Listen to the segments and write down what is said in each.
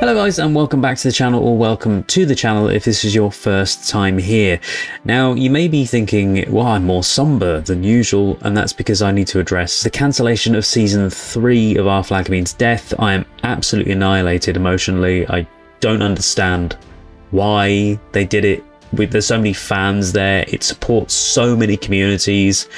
Hello guys and welcome back to the channel or welcome to the channel if this is your first time here. Now you may be thinking, well I'm more somber than usual and that's because I need to address the cancellation of season 3 of Our Flag Means Death. I am absolutely annihilated emotionally. I don't understand why they did it. There's so many fans there, it supports so many communities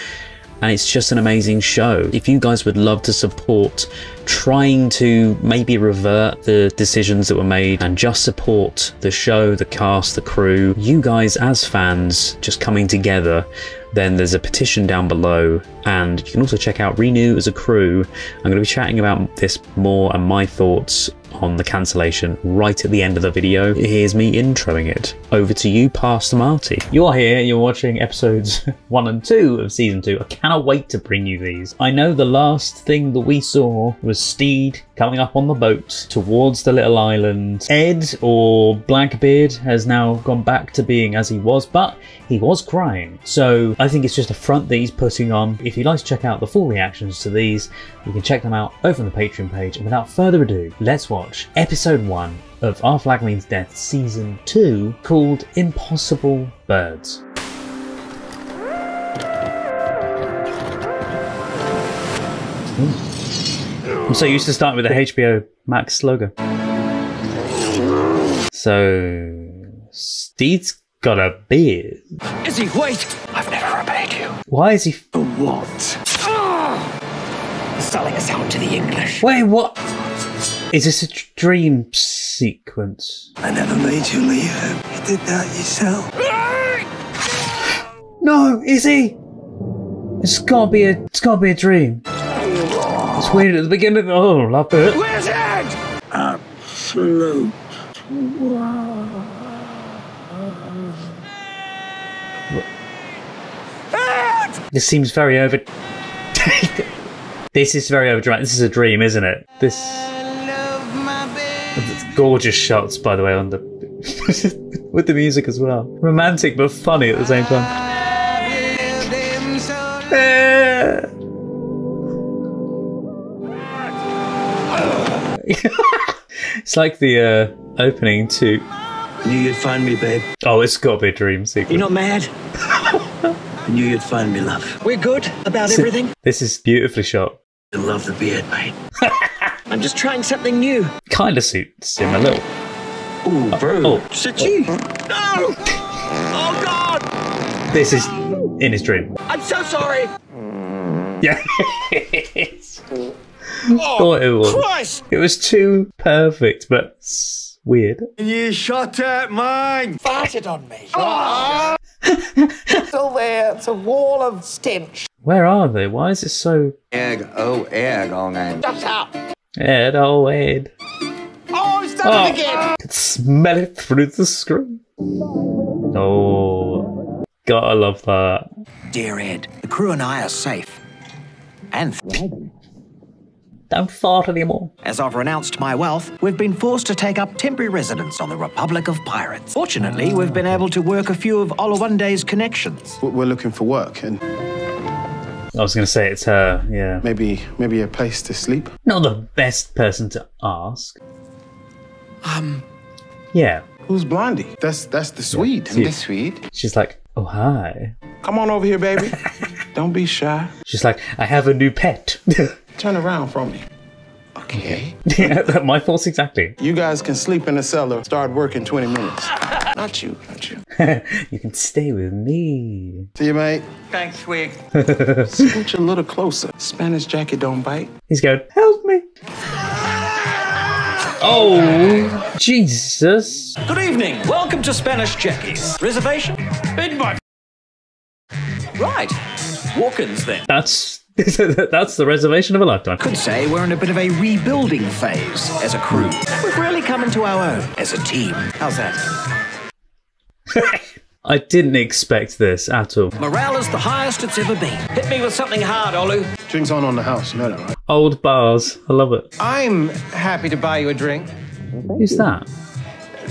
and it's just an amazing show. If you guys would love to support trying to maybe revert the decisions that were made and just support the show, the cast, the crew, you guys as fans just coming together, then there's a petition down below and you can also check out Renew as a crew. I'm going to be chatting about this more and my thoughts on the cancellation right at the end of the video. Here's me introing it. Over to you, Pastor Marty. You're here, you're watching episodes 1 and 2 of Season 2. I cannot wait to bring you these. I know the last thing that we saw was Stede coming up on the boat towards the little island. Ed, or Blackbeard, has now gone back to being as he was, but he was crying. So I think it's just a front that he's putting on. If you'd like to check out the full reactions to these, you can check them out over on the Patreon page. And without further ado, let's watch episode 1 of Our Flag Means Death Season 2 called Impossible Birds. I'm so used to starting with the HBO Max logo. So, Stede's got a beard. Izzy, wait! I've never obeyed you. Why is he? For what? Ah! Selling us out to the English. Wait, what? Is this a dream sequence? I never made you leave him. You did that yourself. No, is he? It's gotta be a. It's gotta be a dream. It's weird at the beginning. Oh, love it. Ed? Absolute. This seems very over. this is very overdramatic. This is a dream, isn't it? This. Gorgeous shots, by the way, on the with the music as well. Romantic but funny at the same time. it's like the uh, opening to. Knew you'd find me, babe. Oh, it's got to be a dream sequence. You're not mad? I knew you'd find me, love. We're good about everything. This is beautifully shot. I love the beard, mate. I'm just trying something new. Kind of suits him a little. Ooh, bro. oh. Sachi! No! Oh, God! This is in his dream. I'm so sorry! Yeah. Oh, Thought it was. Christ! It was too perfect, but weird. You shot at mine! farted on me. Ah! Still there. It's a wall of stench. Where are they? Why is it so Egg, oh egg, all name. Shut up. Ed? Oh, Ed. Oh, it's done Oh. it again. I can smell it through the screen. Oh, gotta love that. Dear Ed, the crew and I are safe. And Don't fart anymore. as I've renounced my wealth, we've been forced to take up temporary residence on the Republic of Pirates. Fortunately, we've been able to work a few of Oluwande's connections. We're looking for work and I was gonna say it's her. Yeah, maybe maybe a place to sleep. not the best person to ask. Um. Yeah, Who's Blondie? That's that's the Swede. Yeah. The Swede. she's like, oh hi. Come on over here, baby. Don't be shy. She's like, I have a new pet. Turn around for me. Okay. yeah, my thoughts exactly. You guys can sleep in the cellar. Start work in 20 minutes. Not you, not you. you can stay with me. See you, mate. Thanks, Swig. Scooch a little closer. Spanish jacket don't bite. He's going, help me. Oh, Jesus. Good evening. Welcome to Spanish Jackie's. Reservation? Big butt. Right. Walk-ins then. That's that's the reservation of a lifetime. Could say we're in a bit of a rebuilding phase as a crew. We've really come into our own as a team. How's that? I didn't expect this at all. Morale is the highest it's ever been. Hit me with something hard, Olu. Drinks on on the house. You know that, right? Old bars. I love it. I'm happy to buy you a drink. Who's that?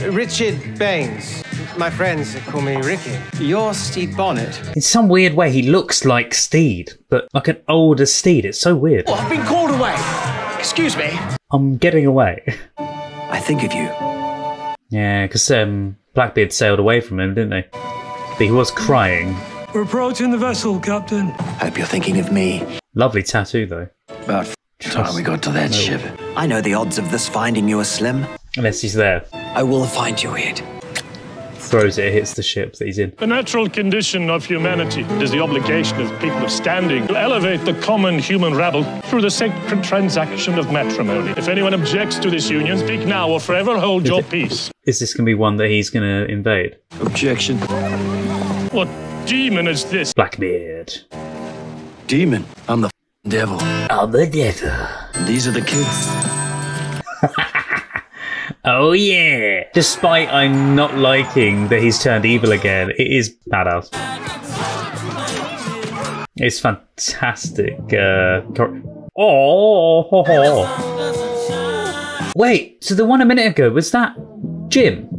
Richard Baines. My friends call me Ricky. You're Steve Bonnet. In some weird way, he looks like Stede, but like an older Stede. It's so weird. Oh, I've been called away. Excuse me. I'm getting away. I think of you. Yeah, because um, Blackbeard sailed away from him, didn't they? But he was crying. We're approaching the vessel, Captain. Hope you're thinking of me. Lovely tattoo, though. About f- time we got to that ship. I know the odds of this finding you are slim. Unless he's there. I will find you it. Throws it, hits the ship that he's in. The natural condition of humanity it is the obligation of people of standing to elevate the common human rabble through the sacred transaction of matrimony. If anyone objects to this union, speak now or forever hold your peace. Is this going to be one that he's going to invade? Objection. What demon is this? Blackbeard. Demon. I'm the devil. I'm the devil. These are the kids. Oh yeah! Despite I'm not liking that he's turned evil again, it is badass. It's fantastic. Uh, oh, ho. wait. So the one a minute ago was that Jim?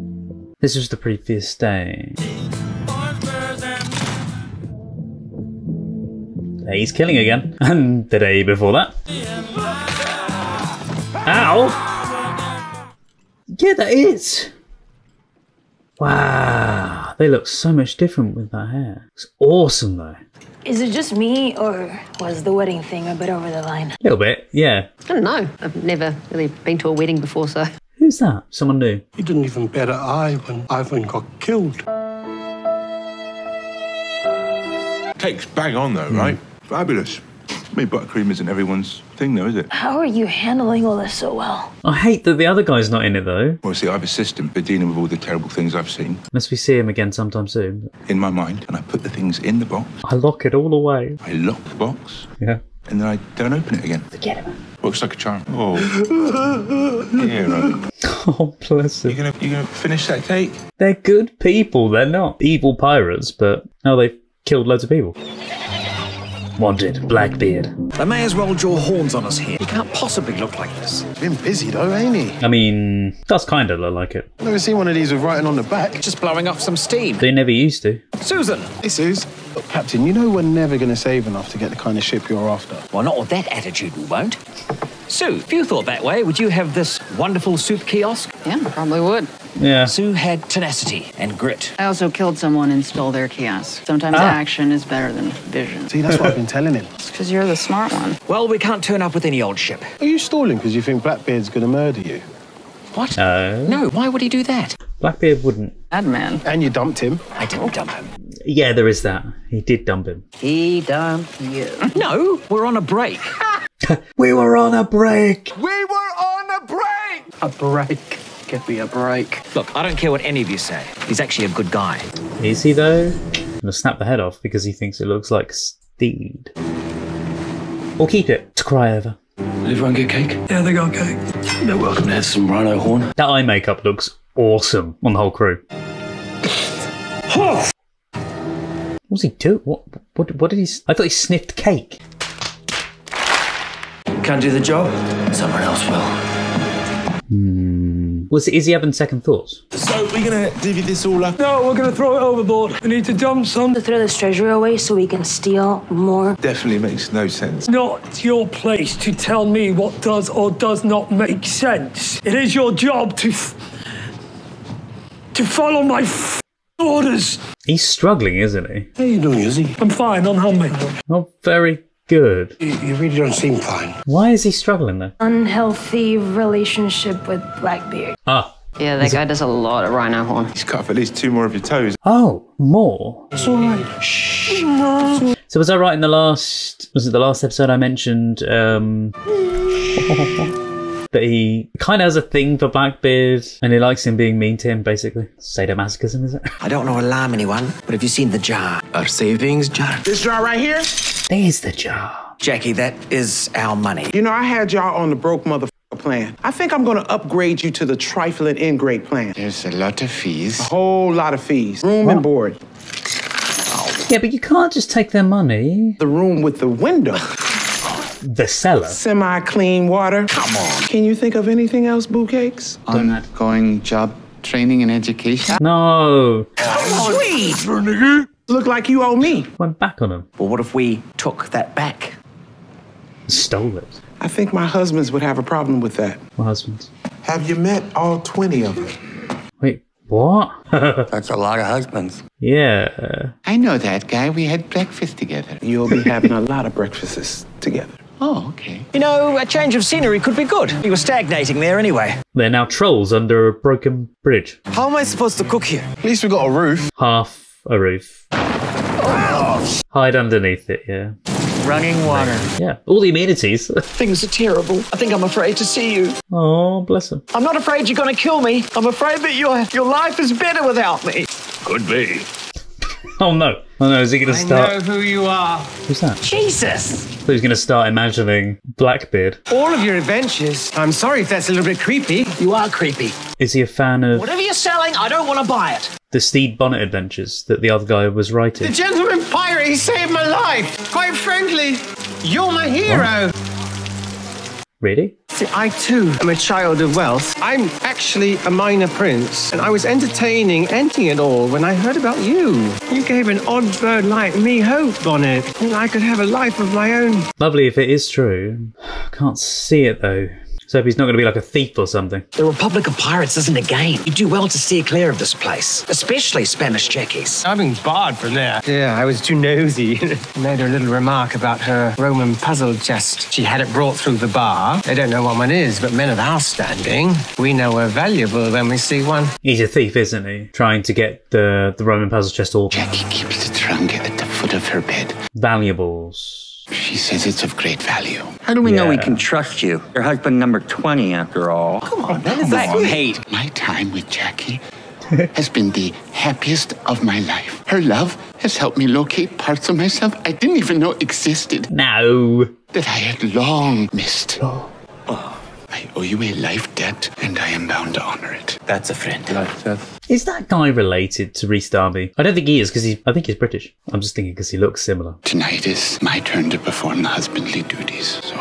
This was the previous day. He's killing again, and the day before that. Ow! Yeah, that is. Wow, they look so much different with that hair. It's awesome though. Is it just me, or was the wedding thing a bit over the line? A little bit, yeah. I don't know. I've never really been to a wedding before, so. Who's that? Someone new. He didn't even bat an eye when Ivan got killed. Takes bang on though, right? Hmm. Fabulous. I mean, buttercream isn't everyone's thing though, is it? How are you handling all this so well? I hate that the other guy's not in it though. Well, see, I have a system for dealing with all the terrible things I've seen Must we see him again sometime soon. in my mind, and I put the things in the box. I lock it all away. I lock the box, Yeah. and then I don't open it again. Forget it. Works like a charm. Oh, yeah, right. Oh, bless You him. gonna you gonna finish that cake? They're good people. They're not evil pirates, but now they've killed loads of people. Wanted, Blackbeard. They may as well draw horns on us here. He can't possibly look like this. Been busy though, ain't he? I mean, does kind of look like it. Never seen one of these with writing on the back. Just blowing off some steam. They never used to. Susan! This is. Look, Captain, you know we're never going to save enough to get the kind of ship you're after. Well, not with that attitude, we won't. Sue, if you thought that way, would you have this wonderful soup kiosk? Yeah, probably would. Yeah. Sue had tenacity and grit. I also killed someone and stole their kiosk. Sometimes Ah. action is better than vision. See, that's what I've been telling him. It's Because you're the smart one. Well, we can't turn up with any old ship. Are you stalling because you think Blackbeard's going to murder you? What? No. No, why would he do that? Blackbeard wouldn't. Bad man. And you dumped him. I didn't dump him. Yeah, there is that. He did dump him. He dumped you. No, we're on a break. We were on a break. We were on a break! A break. Give me a break. Look, I don't care what any of you say. He's actually a good guy. Is he though? I'm gonna snap the head off because he thinks it looks like Stede. Or keep it to cry over. Will everyone get cake? Yeah, they got cake. They're welcome to have some rhino horn. That eye makeup looks awesome on the whole crew. What's he do? What, what? What did he? I thought he sniffed cake. Can't do the job? Someone else will. Hmm. Was is he having second thoughts? So we're gonna divvy this all up. No, we're gonna throw it overboard. We need to dump some. To throw this treasure away so we can steal more. Definitely makes no sense. Not your place to tell me what does or does not make sense. It is your job to. F- to follow my f- orders. He's struggling, isn't he? How you doing, Izzy? I'm fine, on hand, mate. Not very good. You, you really don't seem fine. Why is he struggling though? Unhealthy relationship with Blackbeard. Ah. Yeah, that guy does a lot of rhino horn. He's cut off at least two more of your toes. Oh, more. It's all right. So was I right in the last? Was it the last episode I mentioned? Um, that he kind of has a thing for Blackbeard, and he likes him being mean to him. Basically, sadomasochism, is it? I don't know to alarm anyone, but have you seen the jar? Our savings jar. This jar right here? There's the jar. Jackie, that is our money. You know, I had y'all on the broke motherfucker plan. I think I'm gonna upgrade you to the trifling ingrate plan. There's a lot of fees. A whole lot of fees. Room and board. Yeah, but you can't just take their money. The room with the window. The cellar. Semi clean water. Come on. Can you think of anything else, boo cakes? Ongoing job training and education. No. Sweet! Look like you owe me. Went back on him. Well, what if we took that back? Stole it. I think my husbands would have a problem with that. My husband. Have you met all 20 of them? Wait, what? That's a lot of husbands. yeah. I know that guy. We had breakfast together. You'll be having a lot of breakfasts together. Oh, okay. You know, a change of scenery could be good. You were stagnating there anyway. They're now trolls under a broken bridge. How am I supposed to cook here? At least we got a roof. Half a roof. Hide underneath it, yeah. Running water. Yeah. All the amenities. Things are terrible. I think I'm afraid to see you. oh, bless him. I'm not afraid you're going to kill me. I'm afraid that your your life is better without me. Could be. Oh no. Oh no, is he going to start? I know who you are. Who's that? Jesus. So he's going to start imagining Blackbeard. All of your adventures. I'm sorry if that's a little bit creepy. You are creepy. Is he a fan of Whatever you're selling, I don't want to buy it. The Stede Bonnet adventures that the other guy was writing. The gentleman pirate, he saved my life. Quite frankly, you're my hero. Really? See, I too am a child of wealth. I'm actually a minor prince, and I was entertaining, ending it all when I heard about you. You gave an odd bird like me hope, Bonnet, and I could have a life of my own. Lovely if it is true. Can't see it though. So he's not going to be like a thief or something. The Republic of Pirates isn't a game. You do well to steer clear of this place, especially Spanish Jackies. I've been barred from there. Yeah, I was too nosy. Made her a little remark about her Roman puzzle chest. She had it brought through the bar. They don't know what one is, but men of our standing, we know we're valuable when we see one. He's a thief, isn't he? Trying to get the the Roman puzzle chest all Jackie keeps the trunk at the foot of her bed. valuables. She says it's of great value. How do we know we can trust you? Your husband number 20, after all. Come on, That is hate. My time with Jackie has been the happiest of my life. Her love has helped me locate parts of myself I didn't even know existed. No. That I had long missed. Oh, I owe you a life debt, and I am bound to honor it. That's a friend. Is that guy related to Rhys Darby? I don't think he is because he's. I think he's British. I'm just thinking because he looks similar. Tonight is my turn to perform the husbandly duties, so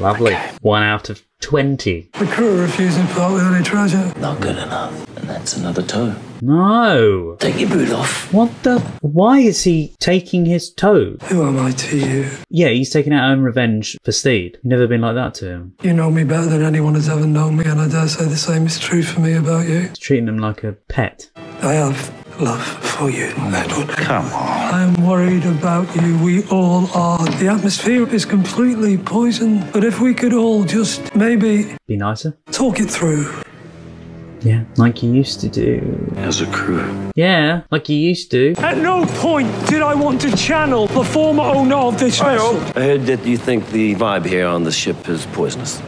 Lovely. One out of twenty. The crew are refusing to part with any treasure. Not good enough. And that's another toe. No. Take your boot off. What the? Why is he taking his toe? Who am I to you? Yeah, he's taking out own revenge for Stede. Never been like that to him. You know me better than anyone has ever known me, and I dare say the same is true for me about you. He's treating him like a pet. I have love for you, Edward. Come on. I am worried about you. We all are. The atmosphere is completely poisoned. But if we could all just maybe Be nicer. talk it through. Yeah, like you used to do. As a crew. Yeah, like you used to. At no point did I want to channel the former owner of this vessel. I heard that you think the vibe here on the ship is poisonous.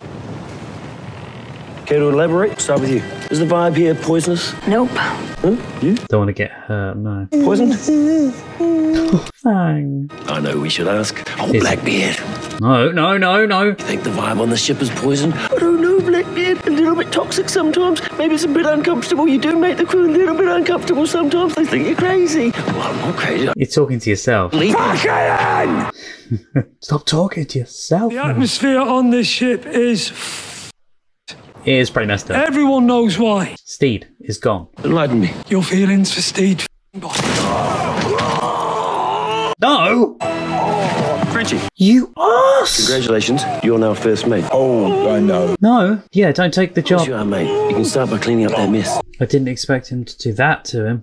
Care to elaborate? Start with you. Is the vibe here poisonous? Nope. Huh? You? Don't want to get hurt, no. Poisoned? Fang. I know we should ask. Oh, Is- Blackbeard. No, no, no, no. You think the vibe on the ship is poison? I don't know, Blackbeard. A little bit toxic sometimes. Maybe it's a bit uncomfortable. You do make the crew a little bit uncomfortable sometimes. They think you're crazy. Well, I'm not crazy. You're talking to yourself. Leave Stop talking to yourself. The man. atmosphere on this ship is. It is pretty messed up. Everyone knows why. Stede is gone. Enlighten me. Your feelings for Stede. No! Frenchie, You ass! congratulations. You're now first mate. Oh, I know. No. Yeah, don't take the Of course job. you are, mate. You can start by cleaning up that mess. I didn't expect him to do that to him.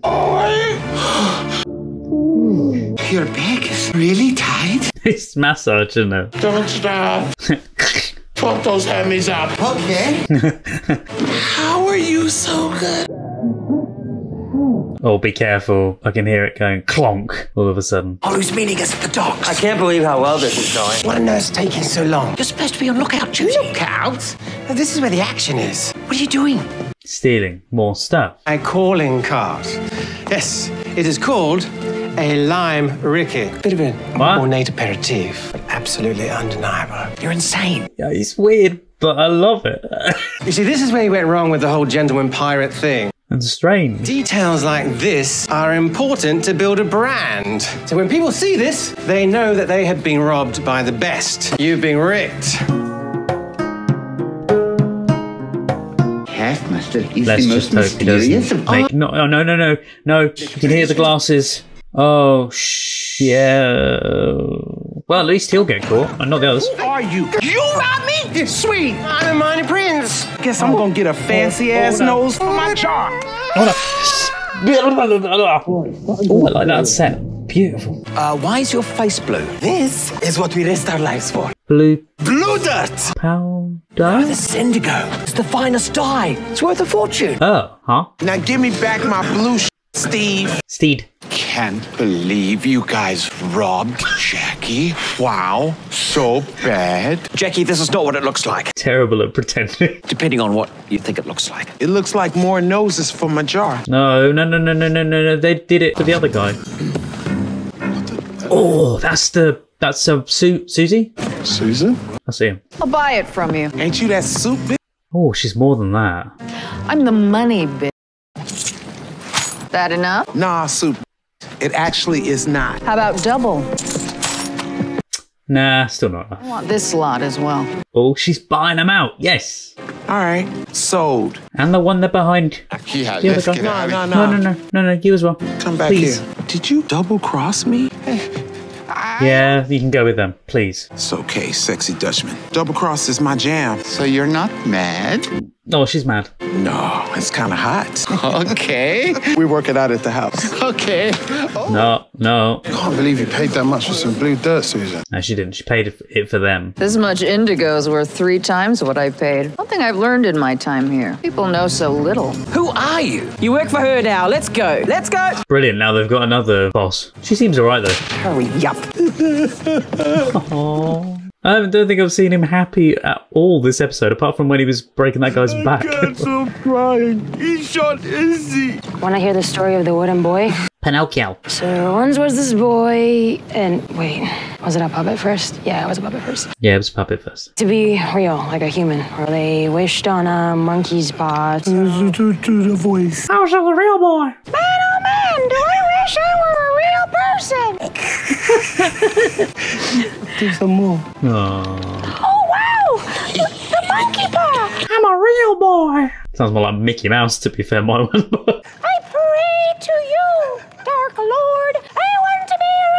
Your back is really tight. it's massaging him. Don't stop. Fuck those Emmys up. Okay. How are you so good? Oh, be careful. I can hear it going clonk all of a sudden. I'll lose meeting us at the docks. I can't believe how well this is going. What on earth's taking so long? You're supposed to be on lookout duty. Lookout? This is where the action is. What are you doing? Stealing more stuff. A calling card. Yes, it is called a lime Ricky. Bit of an What? ornate aperitif, but absolutely undeniable. You're insane. Yeah, it's weird, but I love it. You see, this is where you went wrong with the whole gentleman pirate thing. and strange. Details like this are important to build a brand. So when people see this, they know that they have been robbed by the best. You've been rigged. Half-master is Let's the most hope mysterious of all. No, oh, no, no, no, no. You can hear the glasses. Oh, sh- yeah. Well, at least he'll get caught, and not the others. Who are you? You robbed me? Sweet. I'm a minor prince. Guess I'm gonna get a fancy ass oh, nose for my jar. Oh, I like that set. Beautiful. Uh, why is your face blue? This is what we risked our lives for. Blue Blue dirt. powder. This indigo. It's the finest dye. It's worth a fortune. Oh, huh? Now give me back my blue sh- Steve. Stede. Can't believe you guys robbed Jackie. Wow, so bad. Jackie, this is not what it looks like. Terrible at pretending. Depending on what you think it looks like. It looks like more noses for my jar. No, no, no, no, no, no, no, no. They did it for the other guy. Oh, that's the that's uh, Su- Susie. Susan? I see him. I'll buy it from you. Ain't you that soup bitch? Oh, she's more than that. I'm the money bitch. That enough? Nah, soup. It actually is not. How about double? Nah, still not enough. I want this lot as well. Oh, she's buying them out. Yes. All right, sold. And the one that behind. Yeah, The other let's guy. get No, no, No, no, no, no, no. You as well. Come back Please. here. Did you double cross me? Yeah, you can go with them, please. It's okay, sexy Dutchman. Double cross is my jam. So you're not mad? Oh, she's mad. No, it's kind of hot. Okay. We work it out at the house. Okay. Oh. No, no. I can't believe you paid that much for some blue dirt, Susan. No, she didn't. She paid it for them. This much indigo is worth three times what I paid. One thing I've learned in my time here. People know so little. Who are you? You work for her now. Let's go. Let's go. Brilliant. Now they've got another boss. She seems alright though. Hurry up. I don't think I've seen him happy at all this episode, apart from when he was breaking that guy's back. I'm crying. He shot Izzy. Want to hear the story of the wooden boy? Pinocchio. So once was this boy, and wait, was it a puppet first? Yeah, it was a puppet first. Yeah, it was a puppet first. To be real, like a human, or they wished on a monkey's paw. to- To, to the voice. I was a real boy. Man, oh man, do I wish I were a real person! Do some more. Oh. Oh wow, the monkey paw! I'm a real boy. Sounds more like Mickey Mouse, to be fair, my one. I pray to you, Dark Lord. I want to be a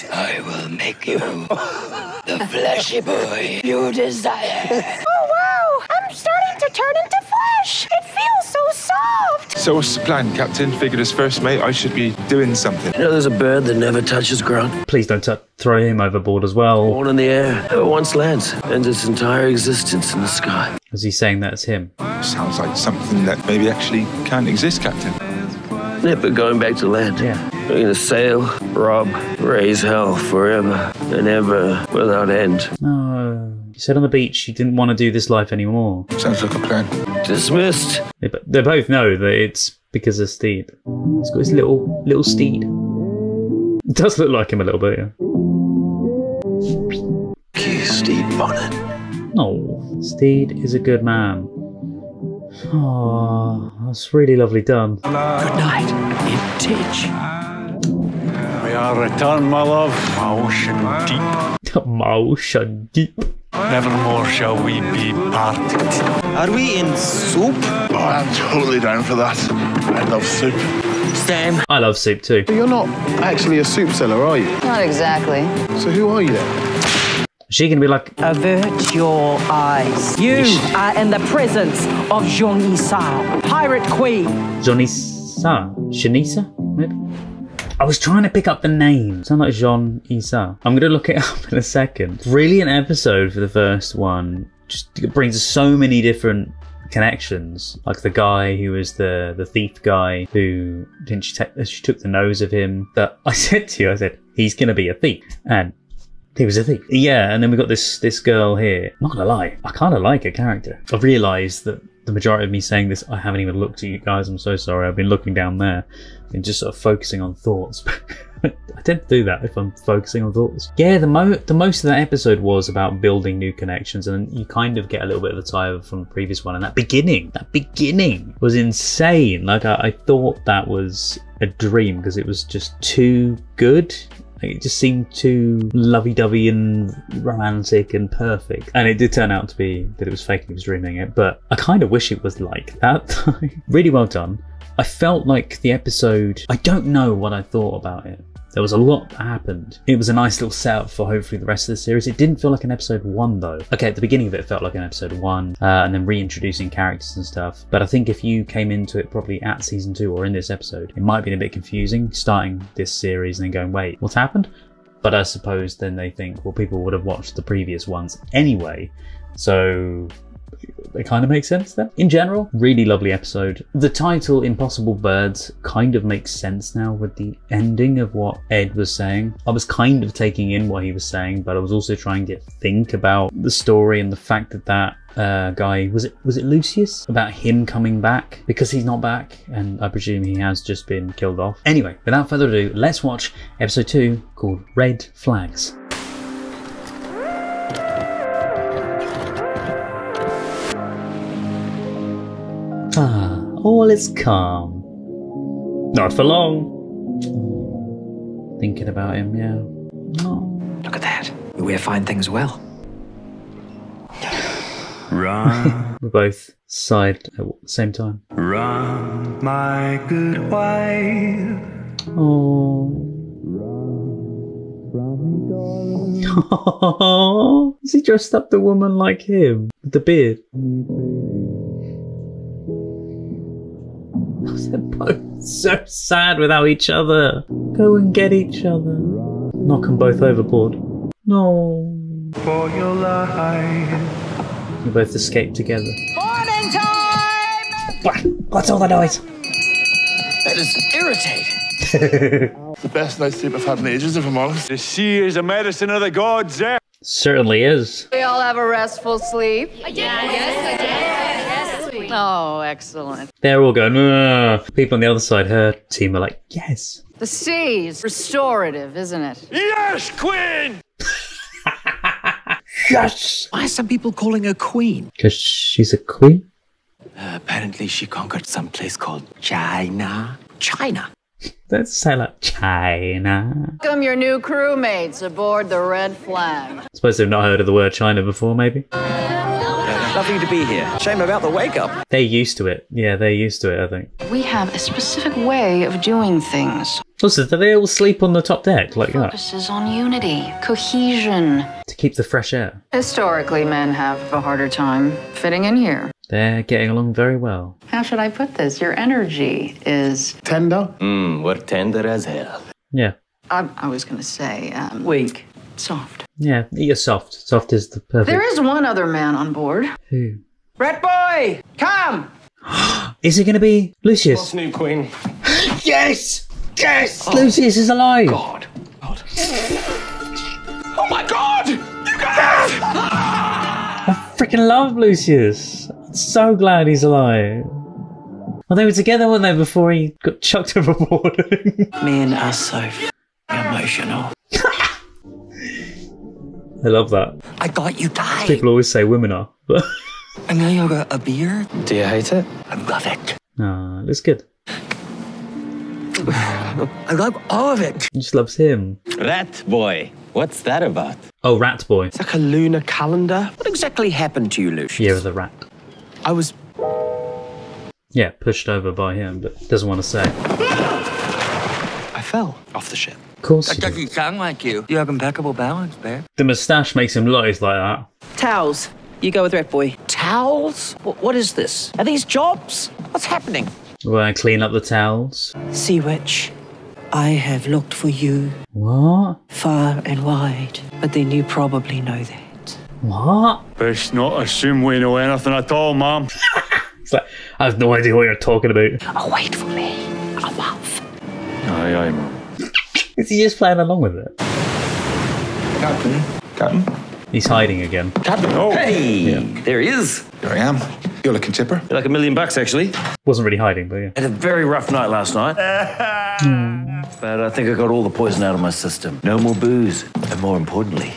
real. I will make you the fleshy boy you desire. Oh wow, I'm starting to turn into flesh. It feels so soft. So what's the plan, Captain? Figured as first mate, I should be doing something. You know, there's a bird that never touches ground. Please don't t- throw him overboard as well. Born in the air, never once lands, ends its entire existence in the sky. Is he saying that's him? Sounds like something that maybe actually can't exist, Captain. Never going back to land. Yeah. We're gonna sail, rob, raise hell forever and ever without end. No. You said on the beach you didn't want to do this life anymore. Sounds like a plan. Dismissed. They, they both know that it's because of Stede. He's got his little little steed. It does look like him a little bit, yeah. Key Steve Bonnet. No, Stede is a good man. Oh, that's really lovely done. Good night, Intich. We are returned, my love, ocean deep. Motion deep. Nevermore shall we be parted. Are we in soup? Oh, I'm totally down for that. I love soup. Same. I love soup too. But you're not actually a soup seller, are you? Not exactly. So who are you then? She can be like, Avert your eyes. You are in the presence of Zheng Yi Sao, Pirate Queen. Jonisa? Shanisa? Maybe? I was trying to pick up the name. Sound like Jean Isa. I'm gonna look it up in a second. Brilliant episode for the first one. Just brings so many different connections. Like the guy who was the the thief guy who didn't she take she took the nose of him. That I said to you, I said he's gonna be a thief, and he was a thief. Yeah, and then we got this this girl here. Not gonna lie, I kind of like her character. I've realised that the majority of me saying this, I haven't even looked at you guys. I'm so sorry. I've been looking down there and just sort of focusing on thoughts. I tend to do that if I'm focusing on thoughts. Yeah, the mo the most of that episode was about building new connections, and you kind of get a little bit of the tie from the previous one. And that beginning, that beginning was insane. Like I, I thought that was a dream because it was just too good. Like, it just seemed too lovey-dovey and romantic and perfect. And it did turn out to be that it was fake and he was dreaming it, but I kind of wish it was like that. really well done. I felt like the episode, I don't know what I thought about it. There was a lot that happened. It was a nice little setup for hopefully the rest of the series. It didn't feel like an episode one though. Okay, at the beginning of it, it felt like an episode one, uh, and then reintroducing characters and stuff. But I think if you came into it probably at season two or in this episode, it might been a bit confusing starting this series and then going, wait, what's happened? But I suppose then they think, well, people would have watched the previous ones anyway. So it kind of makes sense then. In general, really lovely episode. The title, Impossible Birds, kind of makes sense now with the ending of what Ed was saying. I was kind of taking in what he was saying, but I was also trying to think about the story and the fact that that uh, guy was it was it Lucius about him coming back because he's not back and I presume he has just been killed off. Anyway, without further ado, let's watch episode two called Red Flags. Ah, all is calm. Not for long. Thinking about him, yeah. Look at that. We find things well. Run, We're both sighed at the same time. run, my good wife. Oh. Is he dressed up the woman like him? With the beard? They're both so sad without each other. Go and get each other. Knock them both overboard. No. For your life. We both escape together. Morning time! What's all the noise? That is irritating. the best night's sleep I've had in ages, if I'm honest. The sea is a medicine of the gods, eh? Certainly is. We all have a restful sleep. Yes, yes, yes, yes. Oh, excellent. They're all going, "Ugh." People on the other side, her team are like, yes. The sea is restorative, isn't it? Yes, Queen! Yes! Why are some people calling her queen? Because she's a queen? Uh, apparently, she conquered some place called China. China. Let's say like China. Welcome your new crewmates aboard the Red Flag. I suppose they've not heard of the word China before, maybe. Lovely to be here. Shame about the wake up. They're used to it. Yeah, they're used to it, I think. We have a specific way of doing things. Also, do they all sleep on the top deck like that? Focuses on unity, cohesion. To keep the fresh air. Historically, men have a harder time fitting in here. They're getting along very well. How should I put this? Your energy is. Tender? Mmm, we're tender as hell. Yeah. I, I was going to say. Um, Weak. Soft. Yeah, eat a soft. Soft is the perfect. There is one other man on board. Who? Red boy, come! Is it going to be Lucius? What's new, Queen? Yes! Yes! Oh. Lucius is alive! God. God. Oh my God! You guys! I freaking love Lucius. I'm so glad he's alive. Well, they were together, weren't they, before he got chucked overboard? Me and us so emotional. I love that. I got you tied. People always say women are, but And now you got a beer? Do you hate it? I love it. no, it's good. I love all of it. He just loves him. Rat boy. What's that about? Oh, Rat Boy. It's like a lunar calendar. What exactly happened to you, Lucius? Year of the Rat. I was. Yeah, pushed over by him, but doesn't want to say. I fell off the ship. Of course. That he did. doesn't sound like you. You have impeccable balance, babe. The moustache makes him look like that. Towels. You go with Red Boy. Towels? What, what is this? Are these jobs? What's happening? Well, I clean up the towels. Sea Witch, I have looked for you What? far and wide, but then you probably know that. What? Best not assume we know anything at all, ma'am. It's like, I have no idea what you're talking about. Oh, wait for me. A month. Aye, aye, ma'am. Is he just playing along with it? Captain? Captain? He's hiding again. Captain? Oh! Hey, there he is. Here I am. You're looking chipper. You're like a million bucks, actually. Wasn't really hiding, but yeah. Had a very rough night last night. but I think I got all the poison out of my system. No more booze. And more importantly,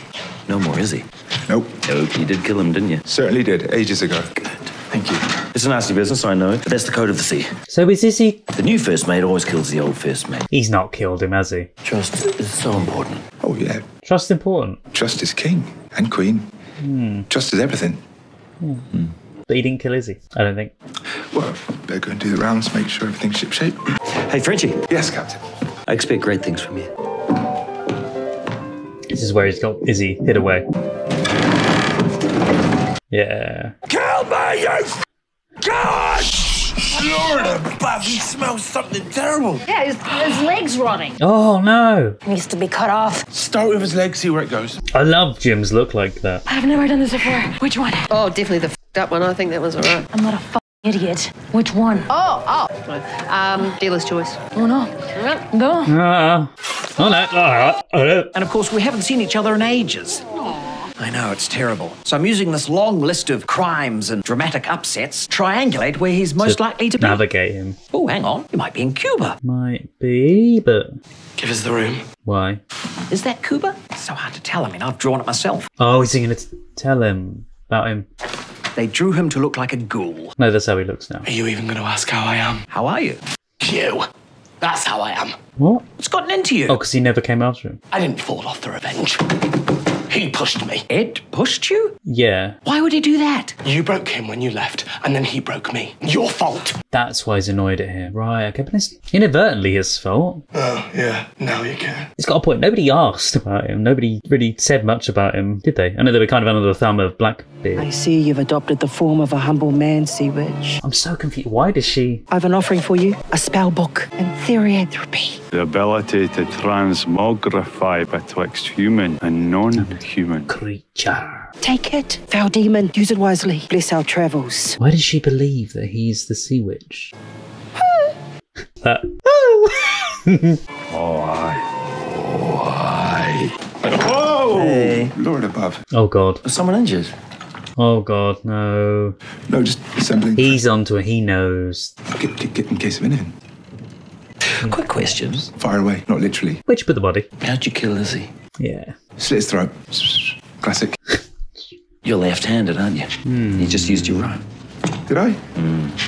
no more Izzy. Nope. Nope, you did kill him, didn't you? Certainly did, ages ago. Good. Thank you. It's a nasty business, I know, but that's the code of the sea. So is this he? The new first mate always kills the old first mate. He's not killed him, has he? Trust is so important. Oh, yeah. Trust important. Trust is king and queen. Hmm. Trust is everything. But he didn't kill Izzy, I don't think. Well, better go and do the rounds, make sure everything's shipshape. Hey, Frenchie. Yes, Captain. I expect great things from you. This is where he's got Izzy hid away. Yeah. Kill me, you f- God! Lord above, he smells something terrible. Yeah, his, his leg's rotting. Oh no! Needs to be cut off. Start with his leg, see where it goes. I love Jim's look like that. I've never done this before. Which one? Oh, definitely the f***ed up one. I think that was alright. I'm not a f- idiot. Which one? Oh, oh. Um, dealer's choice. Oh no. No. Ah. Oh no. And of course, we haven't seen each other in ages. I know, it's terrible. So I'm using this long list of crimes and dramatic upsets, triangulate where he's most To likely to be. Navigate him. Oh, hang on. You might be in Cuba. Might be, but Give us the room. why? Is that Cuba? It's so hard to tell. I mean, I've drawn it myself. Oh, is he going to tell him about him? They drew him to look like a ghoul. No, that's how he looks now. Are you even going to ask how I am? How are you? You. That's how I am. What? What's gotten into you? Oh, because he never came after him. I didn't fall off the revenge. He pushed me. Ed pushed you? Yeah, Why would he do that? You broke him when you left, and then he broke me. Your fault. that's why he's annoyed at him. Right, okay, but it's inadvertently his fault. Oh, yeah. Now you can. He's got a point. Nobody asked about him. Nobody really said much about him, did they? I know they were kind of under the thumb of Blackbeard. I see you've adopted the form of a humble man, Sea Witch. I'm so confused. Why does she? I've an offering for you a spell book and therianthropy. The ability to transmogrify betwixt human and non-human creature. Take it, foul demon. Use it wisely. Bless our travels. Why does she believe that he's the Sea Witch? that. Oh, aye. Whoa! Lord above. Oh god. Was someone injured? Oh god, no. No, just assembling. He's onto it. He knows. Get, get, get in case of anything. Quick question. Fire away, not literally. Where'd you put the body? How'd you kill Lizzie? Yeah. Slit his throat. Classic. You're left-handed, aren't you? Hmm. You just used your right. Did I?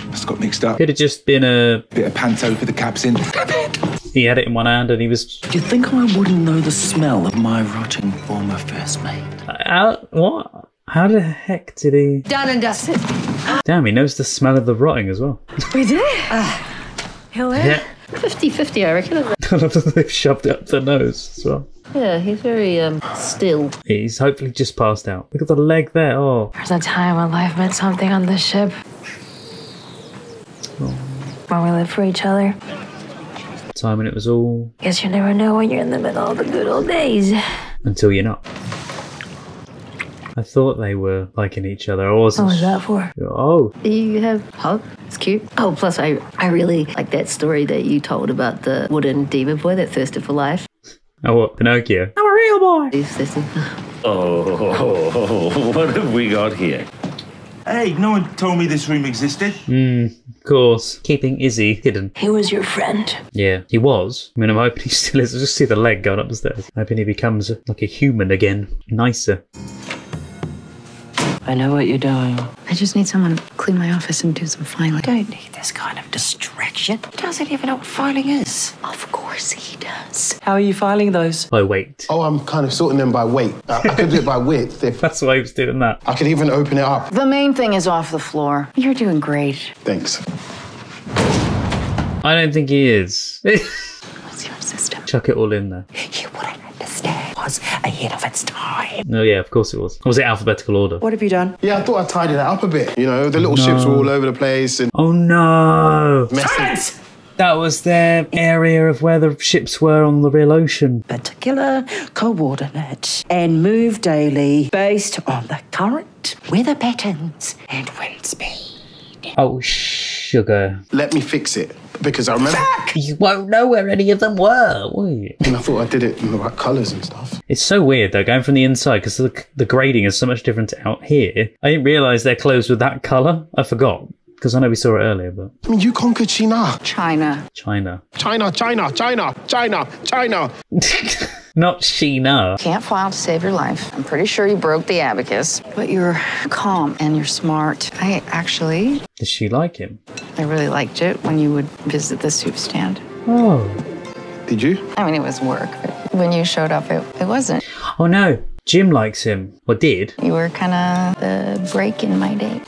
Must have got mixed up. Could have just been a. Bit of panto for the caps in. He had it in one hand and he was. Do you think I wouldn't know the smell of my rotting former first mate? How, what? How the heck did he. Done and dusted. Damn, he knows the smell of the rotting as well. We did. Hell Yeah. 50 50, I reckon. They've shoved it up the nose as well. Yeah, he's very um still. He's hopefully just passed out. Look at the leg there. Oh. There's a time when life meant something on this ship. When we lived for each other. Time when it was all. Guess you never know when you're in the middle of the good old days. Until you're not. I thought they were liking each other. I wasn't. was that for? Oh. You have hope. It's cute. Oh, plus I I really like that story that you told about the wooden demon boy that thirsted for life. Oh, what? Pinocchio. I'm a real boy. Oh, what have we got here? Hey, no one told me this room existed. Hmm, of course. Keeping Izzy hidden. He was your friend. Yeah, he was. I mean, I'm hoping he still is. I just see the leg going up the stairs. I'm hoping he becomes like a human again. Nicer. I know what you're doing. I just need someone to clean my office and do some filing. I don't need this kind of distraction. He doesn't even know what filing is. Of course he does. How are you filing those? By weight. Oh, I'm kind of sorting them by weight. Uh, I could do it by width. If That's why he was doing that. I could even open it up. The main thing is off the floor. You're doing great. Thanks. I don't think he is. What's your system? Chuck it all in there. You wouldn't understand. Was ahead of its time. No, yeah, of course it was. Was it alphabetical order? What have you done? Yeah, I thought I tidied it up a bit. You know, the little ships were all over the place and Oh no! messy. That was their area of where the ships were on the real ocean. Particular coordinates and move daily based on the current weather patterns and wind speed. Oh, sugar. Let me fix it because I remember. You won't know where any of them were, will you? And I thought I did it in the right colours and stuff. It's so weird though, going from the inside because the, the grading is so much different out here. I didn't realise their clothes were that colour. I forgot because I know we saw it earlier, but I mean, you conquered China. China. China. China, China, China, China, China. Not Sheena. Can't file to save your life. I'm pretty sure you broke the abacus, but you're calm and you're smart. I actually, Does she like him? I really liked it when you would visit the soup stand. Oh. Did you? I mean, it was work, but when you showed up, it, it wasn't. Oh no, Jim likes him. Or did. You were kind of the break in my day.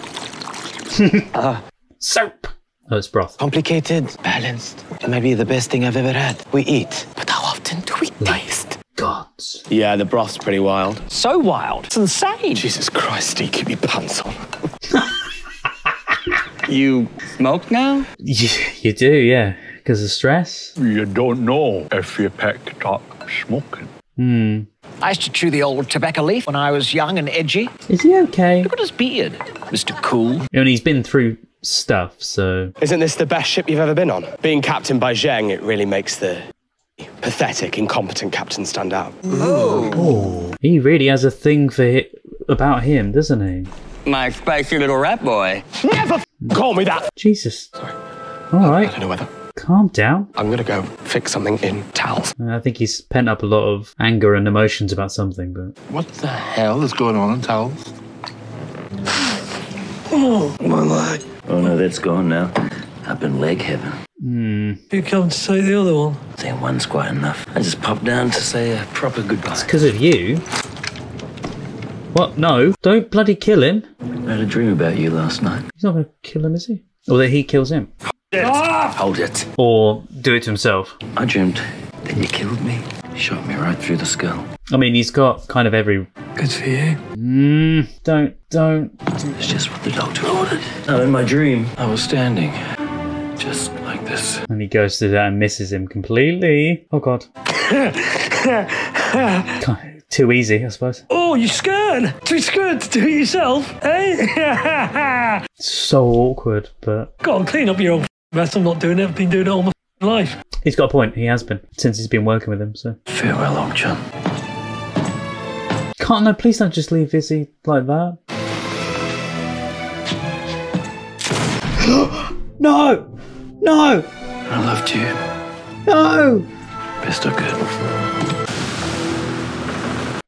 Soap. Oh, it's broth. Complicated, balanced. It might be the best thing I've ever had. We eat, but how often do we taste? God broths. Yeah, the broth's pretty wild. So wild. It's insane. Jesus Christ, Steve, keep your pants on. You smoke now? You, you do, yeah, because of stress. You don't know if you picked up smoking. Hmm. I used to chew the old tobacco leaf when I was young and edgy. Is he okay? Look at his beard, Mr. Cool. I mean, he's been through stuff, so Isn't this the best ship you've ever been on? Being captained by Zheng, it really makes the pathetic, incompetent captain stand out. oh, he really has a thing for hi- about him, doesn't he? My spicy little rat boy. Never f- call me that! Jesus. Sorry. All right. I don't know whether. Calm down. I'm gonna go fix something in towels. I think he's pent up a lot of anger and emotions about something, but What the hell is going on in towels? Oh, my leg. Oh no, that's gone now. Up in leg heaven. hmm. You come to take the other one. I think one's quite enough. I just popped down to say a proper goodbye. It's because of you. What? No, don't bloody kill him. I had a dream about you last night. He's not going to kill him, is he? Or that he kills him. Hold it. Or do it to himself. I dreamed that you killed me. Shot me right through the skull. I mean, he's got kind of every. Good for you. Mm, don't, don't. It's just what the doctor ordered. Now, in my dream, I was standing just like this. And he goes to that and misses him completely. Oh god. God, Too easy, I suppose. Oh, you're scared? Too scared to do it yourself, eh? So awkward, but Go on, clean up your own mess. I'm not doing it. I've been doing it all my life. he's got a point. He has been since he's been working with him. So Farewell, old chum. can't no. Please don't just leave Izzy like that. no, no, I loved you. no, Best I could.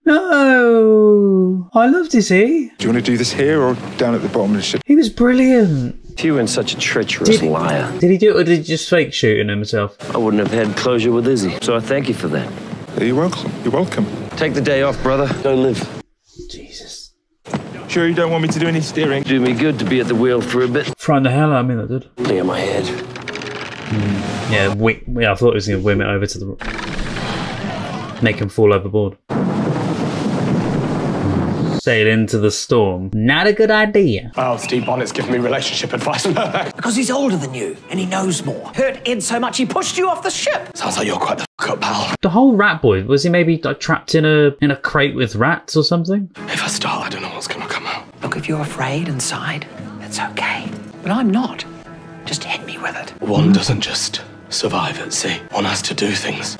no. I loved Izzy. Do you want to do this here or down at the bottom of the ship? He was brilliant. You and such a treacherous Did he- liar. Did he do it or did he just fake shooting himself? I wouldn't have had closure with Izzy, so I thank you for that. You're welcome. You're welcome. Take the day off, brother. Go live. Jesus. Sure you don't want me to do any steering? Do me good to be at the wheel for a bit. Frightened the hell out of me, that did. Clear my head. Hmm. Yeah, wi- yeah, I thought it was going to whim it over to the. Make him fall overboard. Sail into the storm. Not a good idea. Oh, Stede Bonnet's giving me relationship advice. Because he's older than you and he knows more. Hurt Ed so much he pushed you off the ship. Sounds like you're quite the f up, pal. The whole rat boy was he maybe like, trapped in a in a crate with rats or something? If I start, I don't know what's gonna come out. Look, if you're afraid inside, that's okay. But I'm not. Just hit me with it. One doesn't just survive at sea. One has to do things.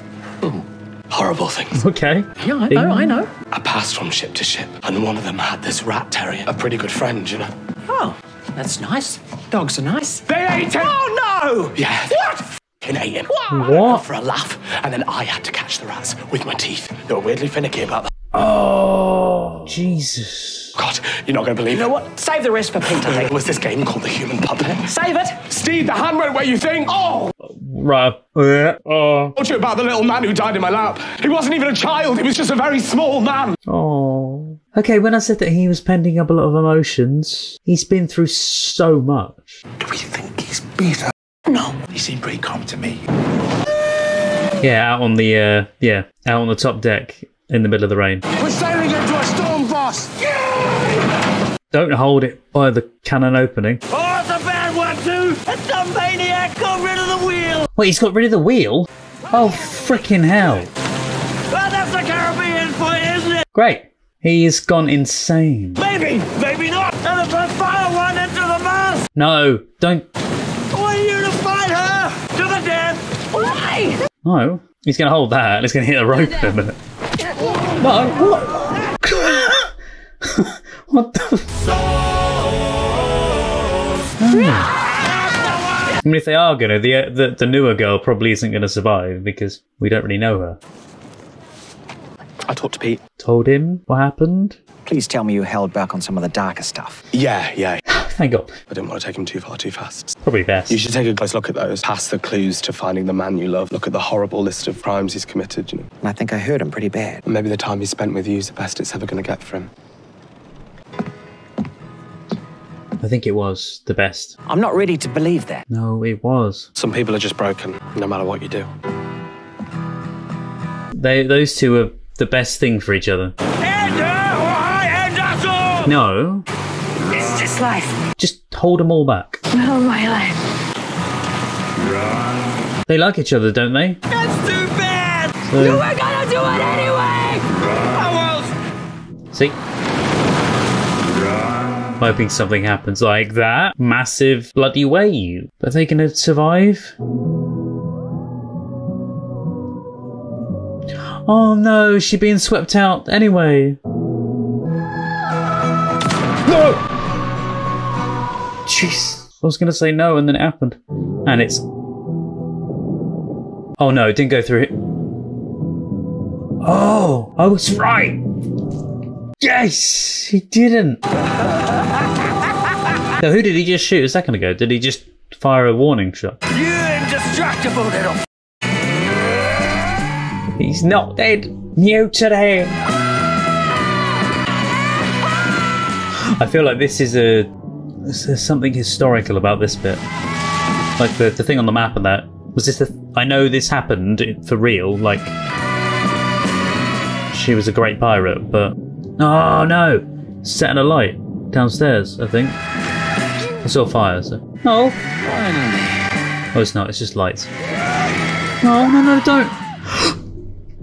Horrible things. Okay. Yeah, I know, I know. I passed from ship to ship, and one of them had this rat terrier. A pretty good friend, you know. Oh, that's nice. Dogs are nice. They ate him! Oh, no! Yeah. What? And ate him. What? For a laugh. And then I had to catch the rats with my teeth. They were weirdly finicky about that. Oh, Jesus. God, you're not going to believe You know what? Save the rest for Peter. There was this game called the Human Puppet. Save it. Stede, the hand went where you think. Oh! Right. Uh, oh. told you about the little man who died in my lap. He wasn't even a child, he was just a very small man. Oh. Okay, when I said that he was pending up a lot of emotions, he's been through so much. Do we think he's better? No. He seemed pretty calm to me. Yeah, out on the uh, yeah, out on the top deck in the middle of the rain. We're sailing into a storm, boss. Don't hold it by the cannon opening. Oh, it's a bad one, too. It's some maniac got rid of the wheel. Wait, he's got rid of the wheel? Oh, freaking hell. Well, that's the Caribbean for isn't it? Great. He's gone insane. Maybe, maybe not. And if I fire one into the mast, No, don't. I want you to fight her to the death. Why? No. He's going to hold that and it's going to hit a rope in a minute. No, what? what the? I mean, if they are going to, the, the the newer girl probably isn't going to survive because we don't really know her. I talked to Pete. Told him what happened. Please tell me you held back on some of the darker stuff. Yeah, yeah. Thank God. I didn't want to take him too far too fast. Probably best. You should take a close look at those. Pass the clues to finding the man you love. Look at the horrible list of crimes he's committed, you know. And I think I hurt him pretty bad. And maybe the time he spent with you is the best it's ever going to get for him. I think it was the best. I'm not ready to believe that. No, it was. Some people are just broken, no matter what you do. They those two are the best thing for each other. And, and! No, It's just life. just hold them all back. Oh, my life. They like each other, don't they? That's too bad! So- You were gonna do it anyway! Oh, well, See? Hoping something happens like that. Massive bloody wave. Are they gonna survive? Oh no, she being swept out anyway. Jeez. I was gonna say no and then it happened. And it's. Oh no, it didn't go through it. Oh, I was right! Yes! He didn't! Now, who did he just shoot a second ago? Did he just fire a warning shot? you indestructible little He's not dead! Muted him! I feel like this is a. There's something historical about this bit. Like the, the thing on the map and that. Was this. I know this happened for real, like. She was a great pirate, but. Oh no! Setting a light downstairs, I think. I saw fire, so. Oh, Finally! Oh, it's not, it's just lights. No, no, no, don't!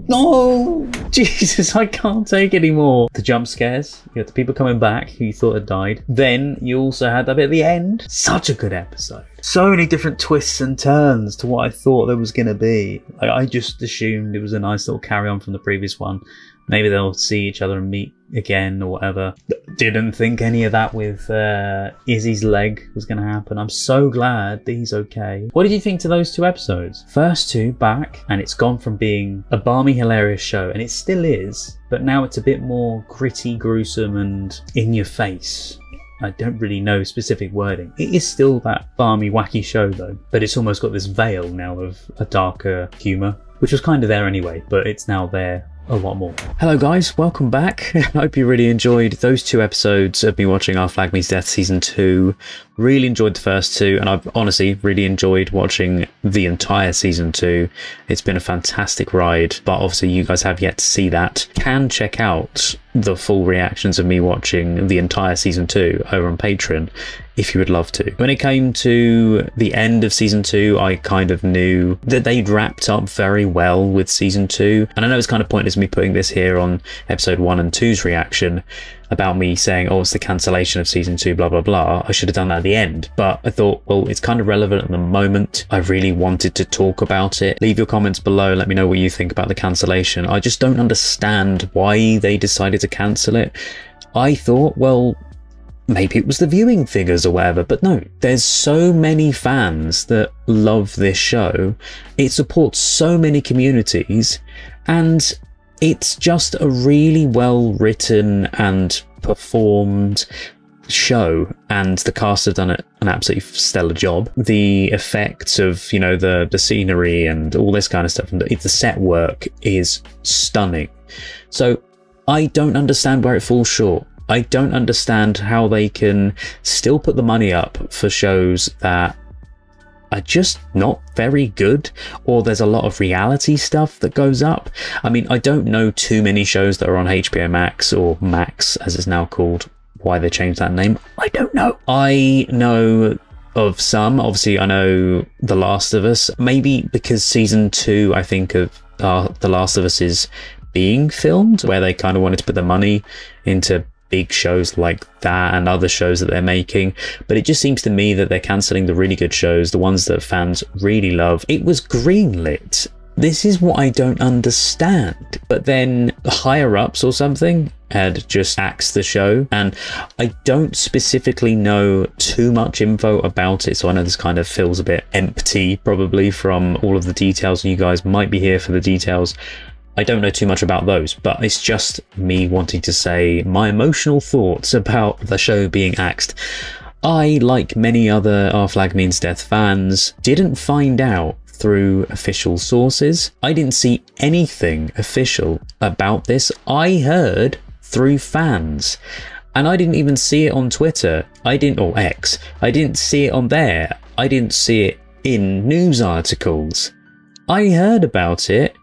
No! Jesus, I can't take anymore. The jump scares, you had the people coming back who you thought had died. Then you also had that bit at the end. Such a good episode. So many different twists and turns to what I thought there was going to be. Like, I just assumed it was a nice little carry on from the previous one. Maybe they'll see each other and meet again or whatever. Didn't think any of that with uh, Izzy's leg was going to happen. I'm so glad that he's okay. What did you think to those two episodes? First two back, and it's gone from being a balmy, hilarious show, and it still is, but now it's a bit more gritty, gruesome, and in your face. I don't really know specific wording. It is still that balmy, wacky show though, but it's almost got this veil now of a darker humour, which was kind of there anyway, but it's now there a lot more. Hello guys, welcome back. I hope you really enjoyed those two episodes of me watching Our Flag Means Death season two. Really enjoyed the first two, and I've honestly really enjoyed watching the entire season two. It's been a fantastic ride, but obviously you guys have yet to see that. Can check out the full reactions of me watching the entire season two over on Patreon if you would love to. When it came to the end of season two, I kind of knew that they'd wrapped up very well with season two. And I know it's kind of pointless me putting this here on episode one and two's reaction about me saying, oh, it's the cancellation of season two, blah, blah, blah. I should have done that at the end. But I thought, well, it's kind of relevant at the moment. I really wanted to talk about it. Leave your comments below. Let me know what you think about the cancellation. I just don't understand why they decided to cancel it. I thought, well, maybe it was the viewing figures or whatever, but no, there's so many fans that love this show. It supports so many communities, and it's just a really well written and performed show and the cast have done an absolutely stellar job. The effects of you know the the scenery and all this kind of stuff and the, the set work is stunning. So i don't understand where it falls short. I don't understand how they can still put the money up for shows that are just not very good, or there's a lot of reality stuff that goes up. I mean, I don't know too many shows that are on HBO Max or Max as it's now called. Why they changed that name, I don't know. I know of some. Obviously, I know The Last of Us. Maybe because season two, I think of uh, The Last of Us is being filmed, where they kind of wanted to put the money into big shows like that and other shows that they're making. But it just seems to me that they're cancelling the really good shows, the ones that fans really love. It was greenlit. This is what I don't understand. But then higher ups or something had just axed the show, and I don't specifically know too much info about it, so I know this kind of feels a bit empty probably from all of the details, and you guys might be here for the details. I don't know too much about those, but it's just me wanting to say my emotional thoughts about the show being axed. I, like many other Our Flag Means Death fans, didn't find out through official sources. I didn't see anything official about this. I heard through fans. And I didn't even see it on Twitter. I didn't, or X. I didn't see it on there. I didn't see it in news articles. I heard about it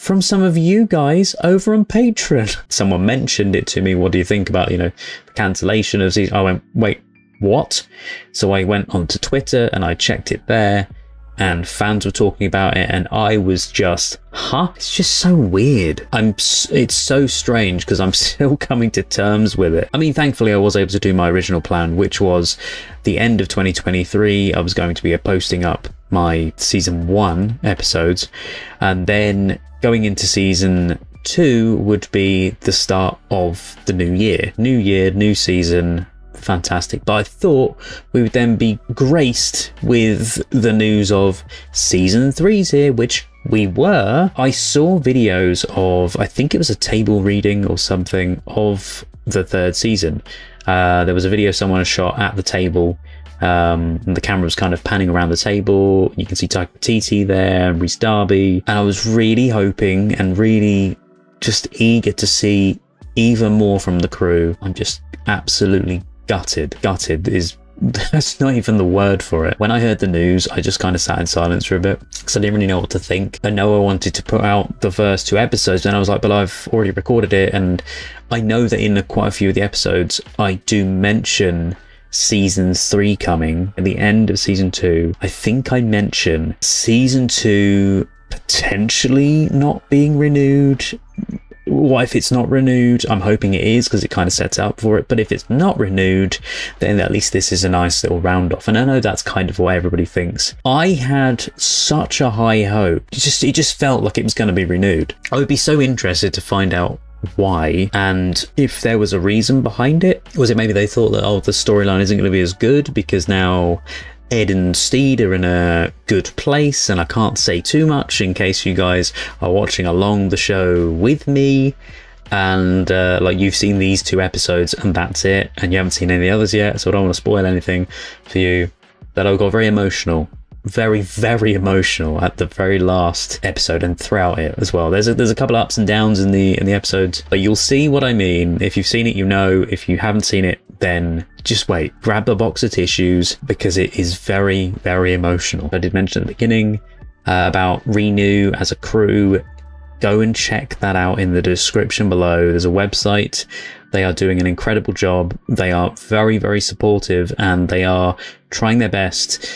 from some of you guys over on Patreon. Someone mentioned it to me. What do you think about, you know, the cancellation of season? I went, wait, what? So I went onto Twitter and I checked it there and fans were talking about it and I was just, huh? It's just so weird. I'm, it's so strange because I'm still coming to terms with it. I mean, thankfully I was able to do my original plan, which was the end of 2023. I was going to be posting up my season one episodes and then going into season two would be the start of the new year. New year, new season, fantastic. But I thought we would then be graced with the news of season three's here, which we were. I saw videos of, I think it was a table reading or something of the third season. Uh, there was a video someone shot at the table. Um, the camera was kind of panning around the table. You can see Taika Waititi there, Rhys Darby, and I was really hoping and really just eager to see even more from the crew. I'm just absolutely gutted. Gutted is that's not even the word for it. When I heard the news, I just kind of sat in silence for a bit because I didn't really know what to think. I know I wanted to put out the first two episodes, and I was like, but I've already recorded it, and I know that in quite a few of the episodes, I do mention season three coming at the end of season two. I think I mention season two potentially not being renewed what if it's not renewed? I'm hoping it is because it kind of sets up for it. But if it's not renewed, then at least this is a nice little round off. And I know that's kind of why everybody thinks. I had such a high hope. It just it just felt like it was going to be renewed. I would be so interested to find out why and if there was a reason behind it. Was it maybe they thought that oh the storyline isn't going to be as good because now Ed and Stede are in a good place, and I can't say too much in case you guys are watching along the show with me. And uh, like you've seen these two episodes, and that's it, and you haven't seen any others yet, so I don't want to spoil anything for you. That I got very emotional very very emotional at the very last episode and throughout it as well. There's a, there's a couple ups and downs in the in the episodes but you'll see what i mean. If you've seen it you know. If you haven't seen it then just wait. Grab a box of tissues because it is very very emotional. I did mention at the beginning uh, about renew as a crew. Go and check that out in the description below. There's a website. They are doing an incredible job. They are very very supportive and they are trying their best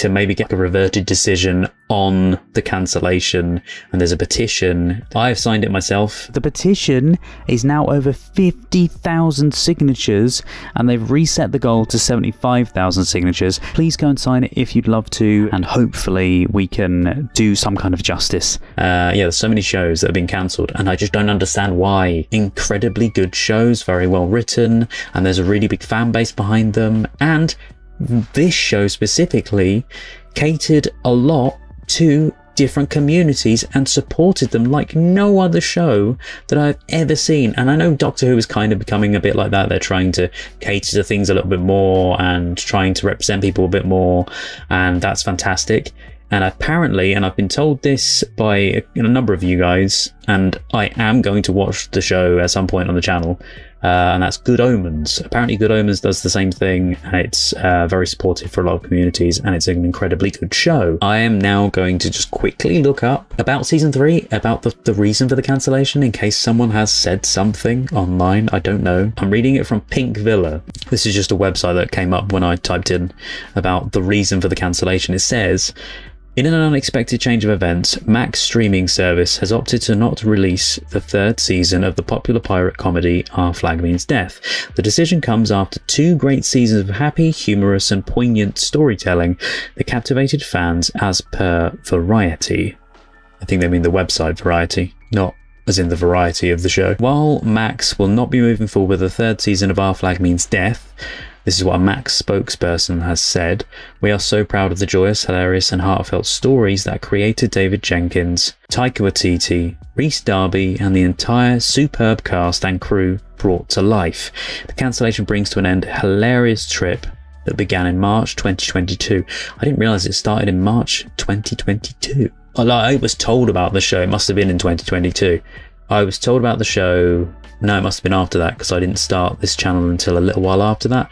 to maybe get a reverted decision on the cancellation and there's a petition. I've signed it myself. The petition is now over 50,000 signatures and they've reset the goal to 75,000 signatures. Please go and sign it if you'd love to and hopefully we can do some kind of justice. Uh, yeah, there's so many shows that have been cancelled and I just don't understand why. Incredibly good shows, very well written, and there's a really big fan base behind them and this show specifically catered a lot to different communities and supported them like no other show that I've ever seen. And I know Doctor Who is kind of becoming a bit like that. They're trying to cater to things a little bit more and trying to represent people a bit more. And that's fantastic. And apparently, and I've been told this by a, number of you guys, and I am going to watch the show at some point on the channel uh, and that's Good Omens. Apparently, Good Omens does the same thing, and it's uh, very supportive for a lot of communities, and it's an incredibly good show. I am now going to just quickly look up about season three, about the, the reason for the cancellation, in case someone has said something online. I don't know. I'm reading it from Pinkvilla. This is just a website that came up when I typed in about the reason for the cancellation. It says, in an unexpected change of events, Max streaming service has opted to not release the third season of the popular pirate comedy Our Flag Means Death. The decision comes after two great seasons of happy, humorous, and poignant storytelling that captivated fans as per Variety. I think they mean the website Variety, not as in the variety of the show. While Max will not be moving forward with the third season of Our Flag Means Death, this is what a Max spokesperson has said. We are so proud of the joyous, hilarious, and heartfelt stories that creator David Jenkins, Taika Waititi, Rhys Darby, and the entire superb cast and crew brought to life. The cancellation brings to an end a hilarious trip that began in March 2022. I didn't realize it started in March 2022. I was told about the show, it must have been in 2022. I was told about the show no, it must have been after that because I didn't start this channel until a little while after that.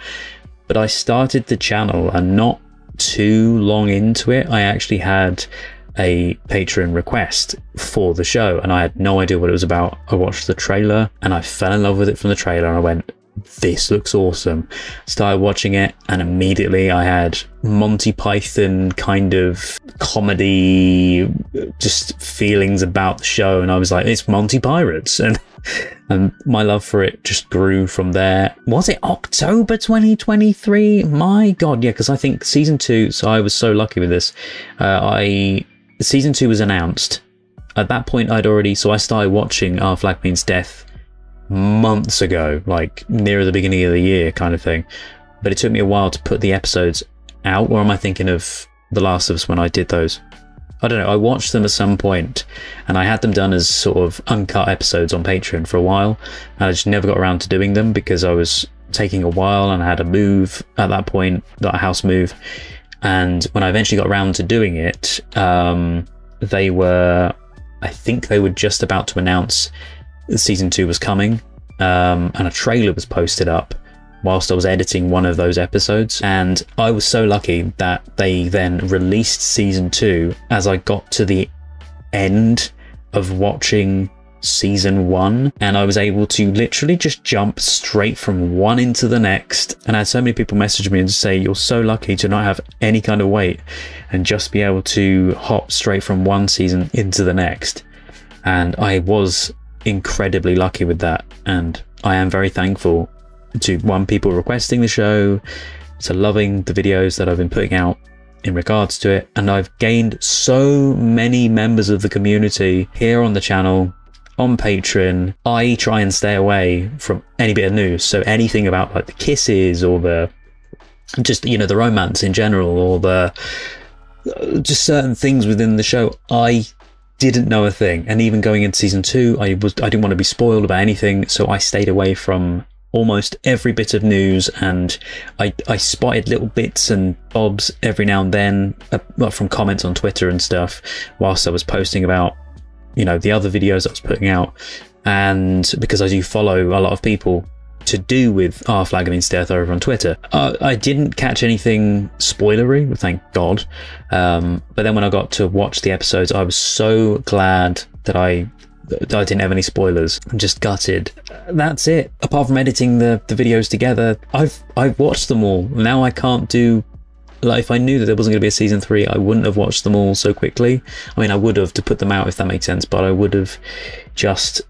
But I started the channel and not too long into it, I actually had a Patreon request for the show, and I had no idea what it was about. I watched the trailer and I fell in love with it from the trailer, and I went, this looks awesome. Started watching it, and immediately I had Monty Python kind of comedy, just feelings about the show, and I was like, it's Monty Pirates, and and my love for it just grew from there. Was it October 2023? My God, yeah, because I think season two. So I was so lucky with this. Uh, I season two was announced. At that point, I'd already so I started watching Our Flag Means Death months ago, like near the beginning of the year, kind of thing. But it took me a while to put the episodes out. Or am I thinking of The Last of Us when I did those? I don't know. I watched them at some point, and I had them done as sort of uncut episodes on Patreon for a while, and I just never got around to doing them because I was taking a while and I had a move at that point, that house move. And when I eventually got around to doing it, um, they were, I think they were just about to announce season two was coming, um, and a trailer was posted up whilst I was editing one of those episodes. And I was so lucky that they then released season two as I got to the end of watching season one. And I was able to literally just jump straight from one into the next. And I had so many people message me and say you're so lucky to not have any kind of wait and just be able to hop straight from one season into the next. And I was incredibly lucky with that. And I am very thankful to one people requesting the show to loving the videos that I've been putting out in regards to it. And I've gained so many members of the community here on the channel on Patreon. I try and stay away from any bit of news. So anything about like the kisses or the just you know the romance in general or the uh, just certain things within the show I didn't know a thing. And even going into season 2 I was I didn't want to be spoiled about anything so I stayed away from almost every bit of news and I, I spotted little bits and bobs every now and then uh, from comments on Twitter and stuff whilst I was posting about you know the other videos I was putting out. And because I do follow a lot of people to do with our flag means death over on Twitter. Uh, I didn't catch anything spoilery, thank God. Um, but then when I got to watch the episodes, I was so glad that I I didn't have any spoilers. I'm just gutted. That's it. Apart from editing the, the videos together, I've I've watched them all. Now I can't do like if I knew that there wasn't going to be a season three, I wouldn't have watched them all so quickly. I mean, I would have to put them out if that makes sense, but I would have just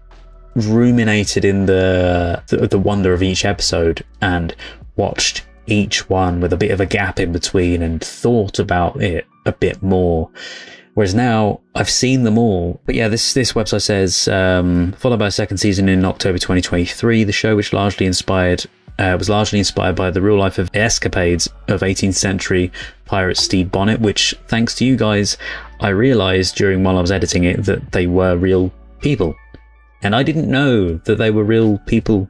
ruminated in the, the the wonder of each episode and watched each one with a bit of a gap in between and thought about it a bit more. Whereas now I've seen them all. But yeah, this this website says um, followed by a second season in October 2023. The show, which largely inspired uh, was largely inspired by the real life of escapades of 18th century pirate Stede Bonnet, which, thanks to you guys, I realised during while I was editing it that they were real people, and I didn't know that they were real people.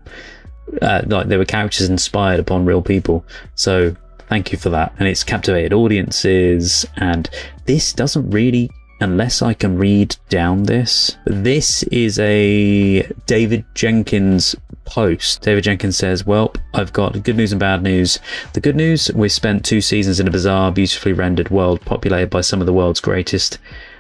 Uh, like they were characters inspired upon real people. So Thank you for that. And it's captivated audiences. And this doesn't really, unless I can read down this, this is a David Jenkins post. David Jenkins says, Well, I've got good news and bad news. The good news, we spent two seasons in a bizarre, beautifully rendered world populated by some of the world's greatest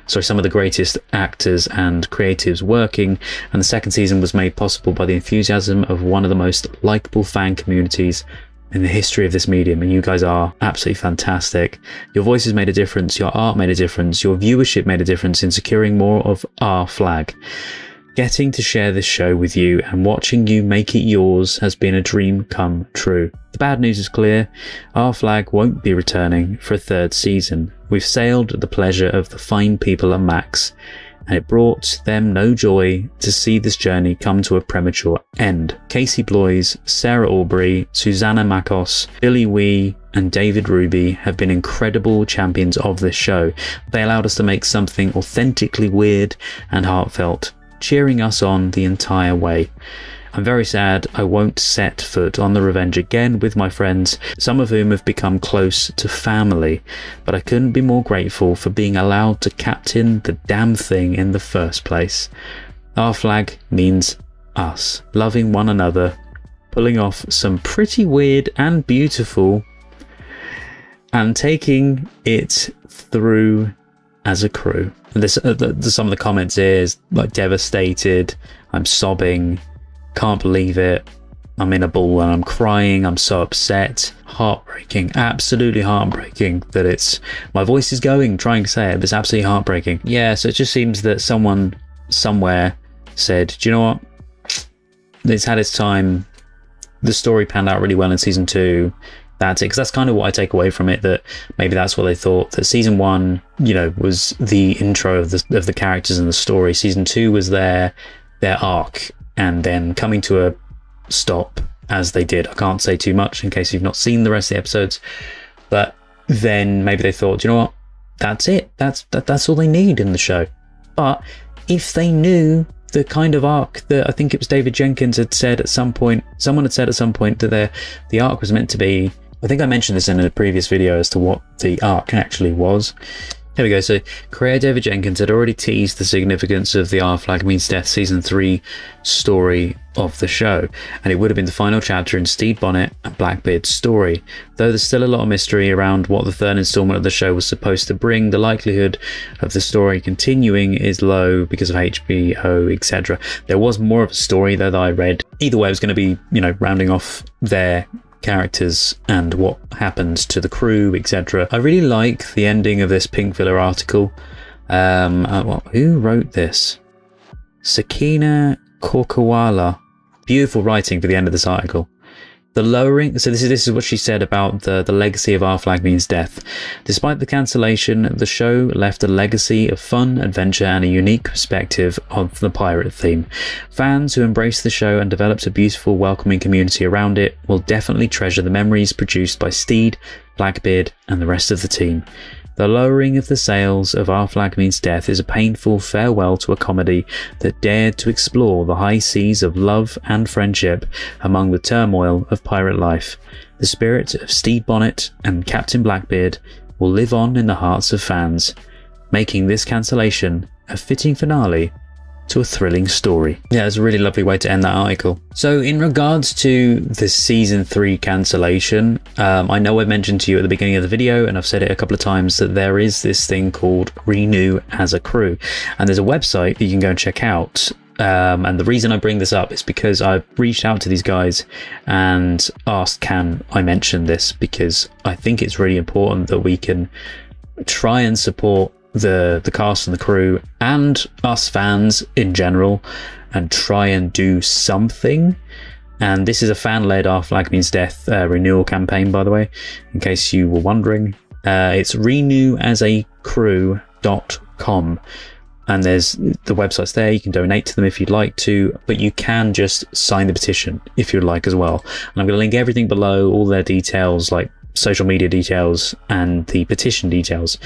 sorry, some of the greatest actors and creatives working, and the second season was made possible by the enthusiasm of one of the most likable fan communities in the history of this medium, and you guys are absolutely fantastic. Your voices made a difference, your art made a difference, your viewership made a difference in securing more of our flag. Getting to share this show with you and watching you make it yours has been a dream come true. The bad news is clear. Our flag won't be returning for a third season. We've sailed at the pleasure of the fine people at Max and it brought them no joy to see this journey come to a premature end. Casey Bloys, Sarah Aubrey, Suzanna Makkos, Billy Wee, and David Ruby have been incredible champions of this show. They allowed us to make something authentically weird and heartfelt, cheering us on the entire way. I'm very sad I won't set foot on the Revenge again with my friends, some of whom have become close to family, but I couldn't be more grateful for being allowed to captain the damn thing in the first place. Our flag means us, loving one another, pulling off some pretty weird and beautiful, and taking it through as a crew. This uh, the, some of the comments is like devastated. I'm sobbing. Can't believe it. I'm in a ball and I'm crying. I'm so upset. Heartbreaking. Absolutely heartbreaking that it's my voice is going trying to say it. But it's absolutely heartbreaking. Yeah. So it just seems that someone somewhere said, "Do you know what? It's had its time. The story panned out really well in season two that's it because that's kind of what I take away from it that maybe that's what they thought that season one you know was the intro of the of the characters and the story season two was their their arc and then coming to a stop as they did. I can't say too much in case you've not seen the rest of the episodes but then maybe they thought you know what? That's it. That's that, that's all they need in the show. But if they knew the kind of arc that I think it was David Jenkins had said at some point, someone had said at some point that the the arc was meant to be I think I mentioned this in a previous video as to what the arc actually was. Here we go. So, creator David Jenkins had already teased the significance of the Our Flag Means Death season 3 story of the show, and it would have been the final chapter in Stede Bonnet and Blackbeard's story. Though there's still a lot of mystery around what the third installment of the show was supposed to bring, the likelihood of the story continuing is low because of HBO, etc. There was more of a story though that I read. Either way, it was going to be, you know, rounding off their characters and what happens to the crew, etc. I really like the ending of this Pinkvilla article. Um, uh, well, who wrote this? Sakina Korkawala. Beautiful writing for the end of this article. The lowering, so this is this is what she said about the the legacy of Our Flag Means Death. Despite the cancellation, the show left a legacy of fun, adventure, and a unique perspective of the pirate theme. Fans who embraced the show and developed a beautiful, welcoming community around it will definitely treasure the memories produced by Stede, Blackbeard, and the rest of the team. The lowering of the sails of Our Flag Means Death is a painful farewell to a comedy that dared to explore the high seas of love and friendship among the turmoil of pirate life. The spirit of Stede Bonnet and Captain Blackbeard will live on in the hearts of fans, making this cancellation a fitting finale to a thrilling story. Yeah, it's a really lovely way to end that article. So, in regards to the season three cancellation, um, I know I mentioned to you at the beginning of the video, and I've said it a couple of times, that there is this thing called Renew as a Crew, and there's a website that you can go and check out. Um, and the reason I bring this up is because I reached out to these guys and asked, can I mention this? Because I think it's really important that we can try and support the the cast and the crew and us fans in general and try and do something. And this is a fan-led our flag means death uh, renewal campaign by the way in case you were wondering. Uh, it's renew as a and there's the website's there you can donate to them if you'd like to but you can just sign the petition if you'd like as well. And i'm going to link everything below all their details like social media details and the petition details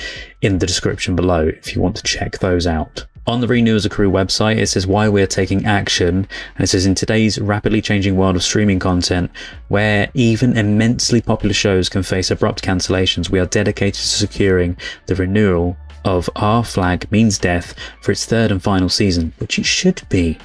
in the description below if you want to check those out. On the Renew as a Crew website, it says why we're taking action, and it says in today's rapidly changing world of streaming content, where even immensely popular shows can face abrupt cancellations, we are dedicated to securing the renewal of Our Flag Means Death for its third and final season, which it should be.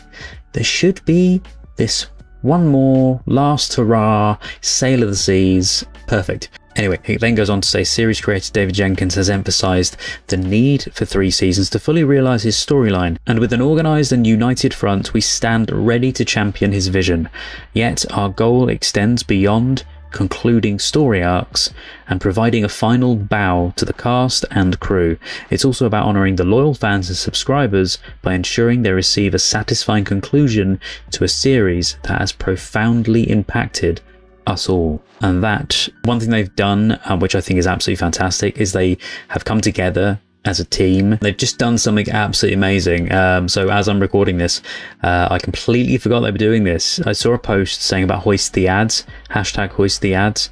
There should be this one more last hurrah, sail of the seas, perfect. Anyway, it then goes on to say series creator David Jenkins has emphasized the need for three seasons to fully realize his storyline, and with an organized and united front, we stand ready to champion his vision. Yet our goal extends beyond concluding story arcs and providing a final bow to the cast and crew. It's also about honouring the loyal fans and subscribers by ensuring they receive a satisfying conclusion to a series that has profoundly impacted us all. And that one thing they've done, uh, which I think is absolutely fantastic, is they have come together as a team. They've just done something absolutely amazing. Um, so as I'm recording this, uh, I completely forgot they were doing this. I saw a post saying about hoist the ads, hashtag hoist the ads,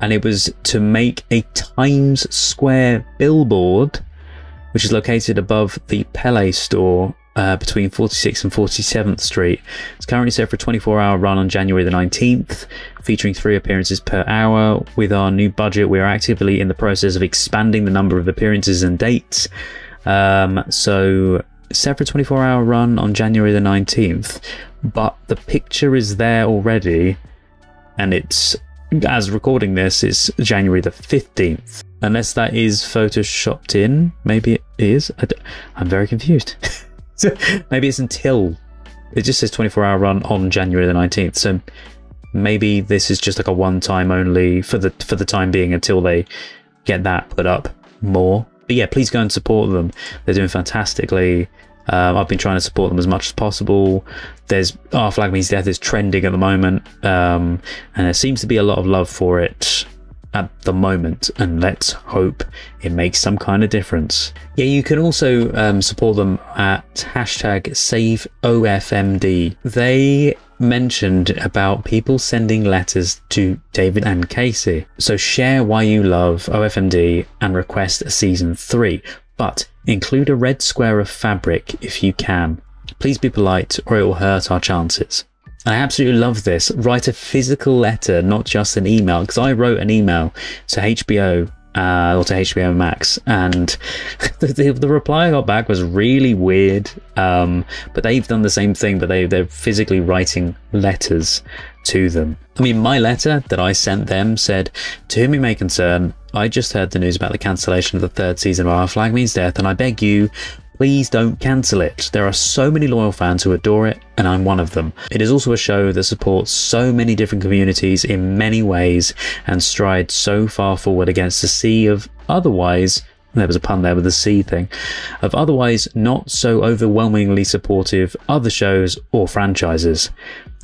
and it was to make a Times Square billboard, which is located above the Pele store uh, between 46th and 47th Street. It's currently set for a 24 hour run on January the 19th, featuring three appearances per hour. With our new budget, we are actively in the process of expanding the number of appearances and dates. Um, so, set for a 24 hour run on January the 19th, but the picture is there already, and it's as recording this, it's January the 15th. Unless that is photoshopped in. Maybe it is. I am very confused. maybe it's until. It just says 24 hour run on January the 19th. So maybe this is just like a one time only for the for the time being until they get that put up more. But yeah, please go and support them. They're doing fantastically. Um, I've been trying to support them as much as possible. There's Our Flag Means Death is trending at the moment, um, and there seems to be a lot of love for it at the moment. And let's hope it makes some kind of difference. Yeah, you can also um, support them at hashtag SaveOFMD. They mentioned about people sending letters to David and Casey. So share why you love OFMD and request a season 3 but include a red square of fabric if you can. Please be polite or it will hurt our chances. I absolutely love this. Write a physical letter, not just an email, because I wrote an email to HBO uh, or to HBO Max, and the, the, the, reply I got back was really weird. Um, but they've done the same thing, but they they're physically writing letters to them. I mean, my letter that I sent them said, "To whom it may concern, I just heard the news about the cancellation of the third season of Our Flag Means Death, and I beg you, please don't cancel it. There are so many loyal fans who adore it, and I'm one of them. It is also a show that supports so many different communities in many ways and strides so far forward against a sea of otherwise there was a pun there with the sea thing, of otherwise not so overwhelmingly supportive other shows or franchises.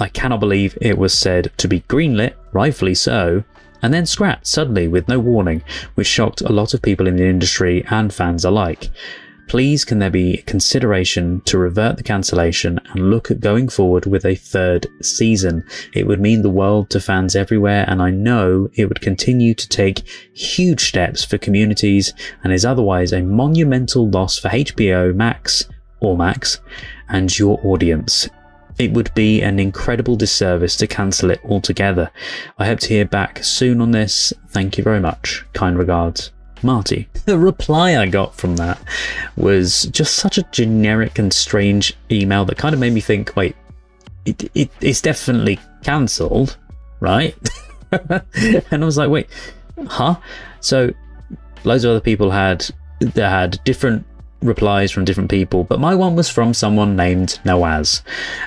I cannot believe it was said to be greenlit, rightfully so, and then scrapped suddenly with no warning, which shocked a lot of people in the industry and fans alike. Please can there be consideration to revert the cancellation and look at going forward with a third season? It would mean the world to fans everywhere and I know it would continue to take huge steps for communities and is otherwise a monumental loss for HBO Max or Max and your audience. It would be an incredible disservice to cancel it altogether. I hope to hear back soon on this. Thank you very much. Kind regards. Marty. The reply I got from that was just such a generic and strange email that kind of made me think, wait, it, it it's definitely cancelled, right? and I was like, wait, huh? So loads of other people had they had different replies from different people, but my one was from someone named Nawaz.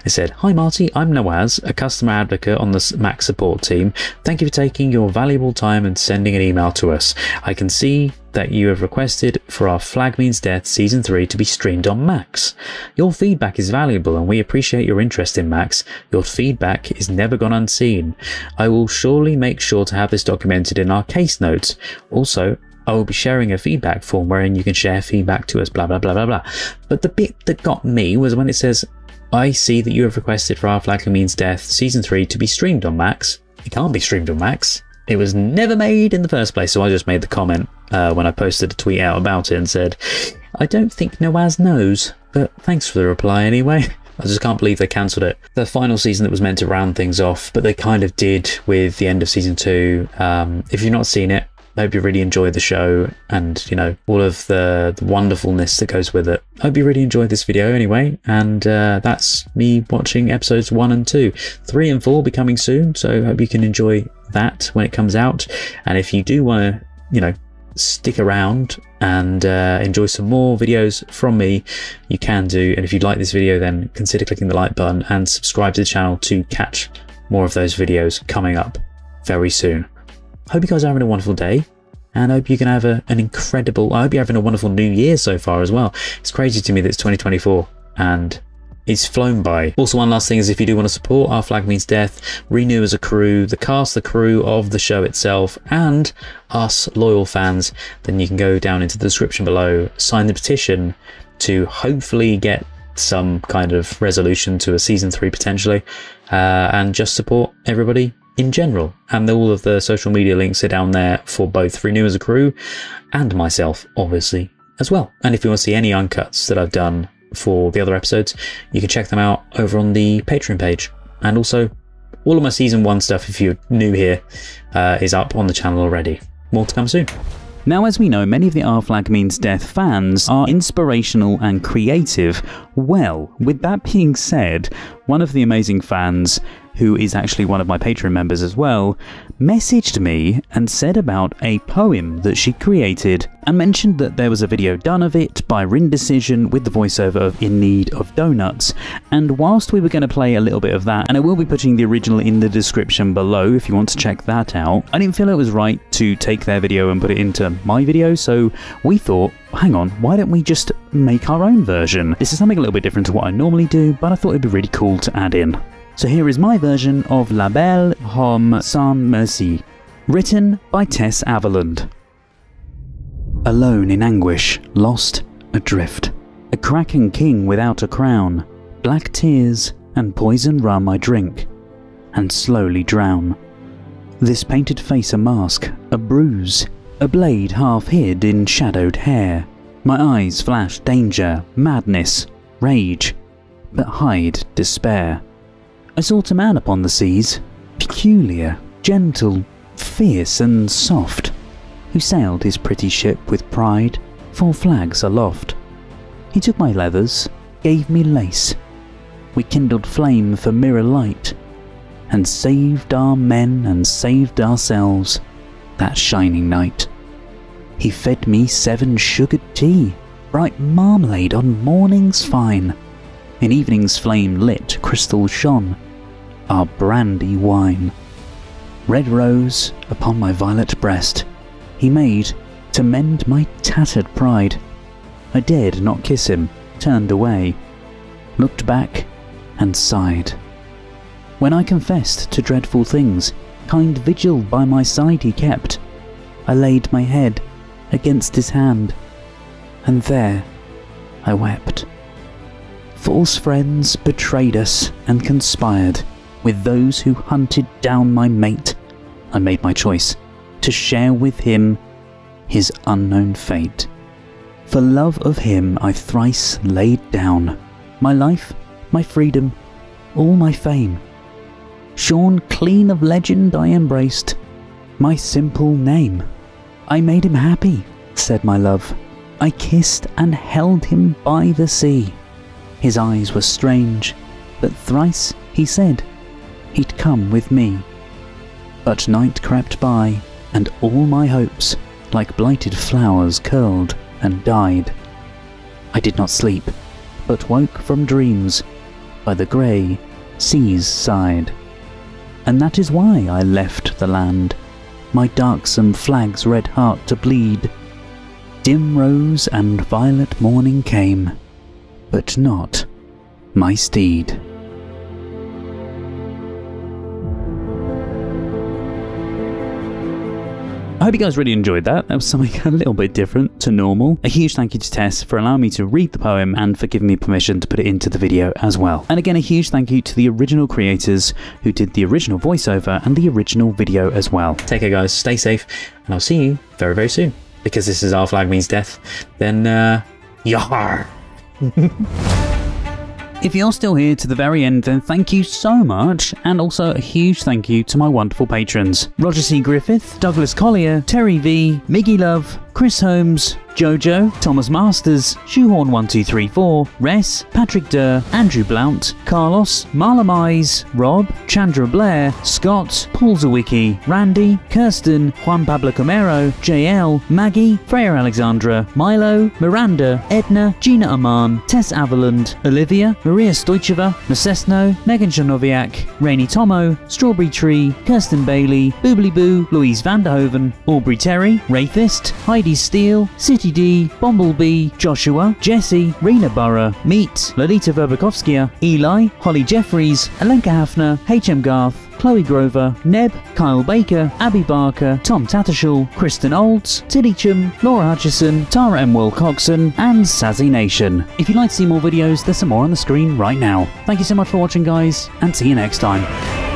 It said, Hi Marty, I'm Nawaz, a customer advocate on the Mac support team. Thank you for taking your valuable time and sending an email to us. I can see that you have requested for our Flag Means Death Season 3 to be streamed on Max. Your feedback is valuable and we appreciate your interest in Max. Your feedback is never gone unseen. I will surely make sure to have this documented in our case notes. Also, I will be sharing a feedback form wherein you can share feedback to us, blah, blah, blah, blah, blah. But the bit that got me was when it says, I see that you have requested for Our Flag Means Death Season 3 to be streamed on Max. It can't be streamed on Max. It was never made in the first place, so I just made the comment uh, when I posted a tweet out about it and said, I don't think Nawaz knows, but thanks for the reply anyway. I just can't believe they cancelled it. The final season that was meant to round things off, but they kind of did with the end of season two. Um, if you've not seen it, hope you really enjoy the show and, you know, all of the, the wonderfulness that goes with it. I hope you really enjoyed this video anyway. And uh, that's me watching episodes one and two. Three and four will be coming soon. So I hope you can enjoy that when it comes out. And if you do want to, you know, stick around and uh, enjoy some more videos from me, you can do. And if you like this video, then consider clicking the like button and subscribe to the channel to catch more of those videos coming up very soon. Hope you guys are having a wonderful day. And I hope you can have a, an incredible, I hope you're having a wonderful new year so far as well. It's crazy to me that it's 2024 and it's flown by. Also, one last thing is if you do want to support Our Flag Means Death, renew as a crew, the cast, the crew of the show itself, and us loyal fans, then you can go down into the description below, sign the petition to hopefully get some kind of resolution to a season three potentially, uh, and just support everybody in general. And all of the social media links are down there for both Renew as a Crew and myself, obviously, as well. And if you want to see any uncuts that I've done for the other episodes, you can check them out over on the Patreon page. And also, all of my season one stuff, if you're new here, uh, is up on the channel already. More to come soon. Now, as we know, many of the Our Flag Means Death fans are inspirational and creative. Well, with that being said, one of the amazing fans who is actually one of my Patreon members as well, messaged me and said about a poem that she created and mentioned that there was a video done of it by Rin Decision with the voiceover of In Need of Donuts. And whilst we were going to play a little bit of that, and I will be putting the original in the description below if you want to check that out, I didn't feel it was right to take their video and put it into my video, so we thought, hang on, why don't we just make our own version? This is something a little bit different to what I normally do, but I thought it'd be really cool to add in. So here is my version of Le Bel Homme Sans Merci, written by Tess Avelland. Alone in anguish, lost, adrift, a kraken king without a crown, black tears and poison rum I drink, and slowly drown. This painted face a mask, a bruise, a blade half hid in shadowed hair. My eyes flash danger, madness, rage, but hide despair. I sought a man upon the seas, peculiar, gentle, fierce, and soft, who sailed his pretty ship with pride, four flags aloft. He took my leathers, gave me lace. We kindled flame for mirror light, and saved our men and saved ourselves that shining night. He fed me seven sugared tea, bright marmalade on mornings fine. In evening's flame lit crystal shone, our brandy wine. Red rose upon my violet breast, he made to mend my tattered pride. I dared not kiss him, turned away, looked back, and sighed. When I confessed to dreadful things, kind vigil by my side he kept. I laid my head against his hand, and there I wept. False friends betrayed us and conspired with those who hunted down my mate. I made my choice to share with him his unknown fate. For love of him I thrice laid down my life, my freedom, all my fame. Shorn clean of legend I embraced my simple name. I made him happy, said my love. I kissed and held him by the sea. His eyes were strange, but thrice he said he'd come with me. But night crept by, and all my hopes, like blighted flowers, curled and died. I did not sleep, but woke from dreams by the grey sea's side. And that is why I left the land, my darksome flag's red heart to bleed. Dim rose and violet morning came, but not my Stede. Hope you guys really enjoyed that. That was something a little bit different to normal. A huge thank you to Tess for allowing me to read the poem and for giving me permission to put it into the video as well. And again, a huge thank you to the original creators who did the original voiceover and the original video as well. Take care, guys. Stay safe, and I'll see you very, very soon. Because this is Our Flag Means Death, then, uh, yar! If you're still here to the very end, then thank you so much, and also a huge thank you to my wonderful patrons Roger C. Griffith, Douglas Collier, Terry V, Miggy Love, Chris Holmes, Jojo, Thomas Masters, Shoehorn1234, Res, Patrick Durr, Andrew Blount, Carlos, Marla Mize, Rob, Chandra Blair, Scott, Paul Zawicki, Randy, Kirsten, Juan Pablo Camero, JL, Maggie, Freya Alexandra, Milo, Miranda, Edna, Gina Aman, Tess Avelland, Olivia, Maria Stoicheva, Necesno, Megan Janoviak, Rainy Tomo, Strawberry Tree, Kirsten Bailey, Boobly Boo, Louise Vanderhoven, Aubrey Terry, Wraithist, Heidi Steele, City D, Bumblebee, Joshua, Jesse, Rena Burrow, Meet, Lolita Verbakovskia, Eli, Holly Jeffries, Alenka Hafner, HM Garth, Chloe Grover, Neb, Kyle Baker, Abby Barker, Tom Tattershall, Kristen Olds, Tilly Chum, Laura Hutchison, Tara M. Wilcoxon, and Sazzy Nation. If you'd like to see more videos, there's some more on the screen right now. Thank you so much for watching, guys, and see you next time.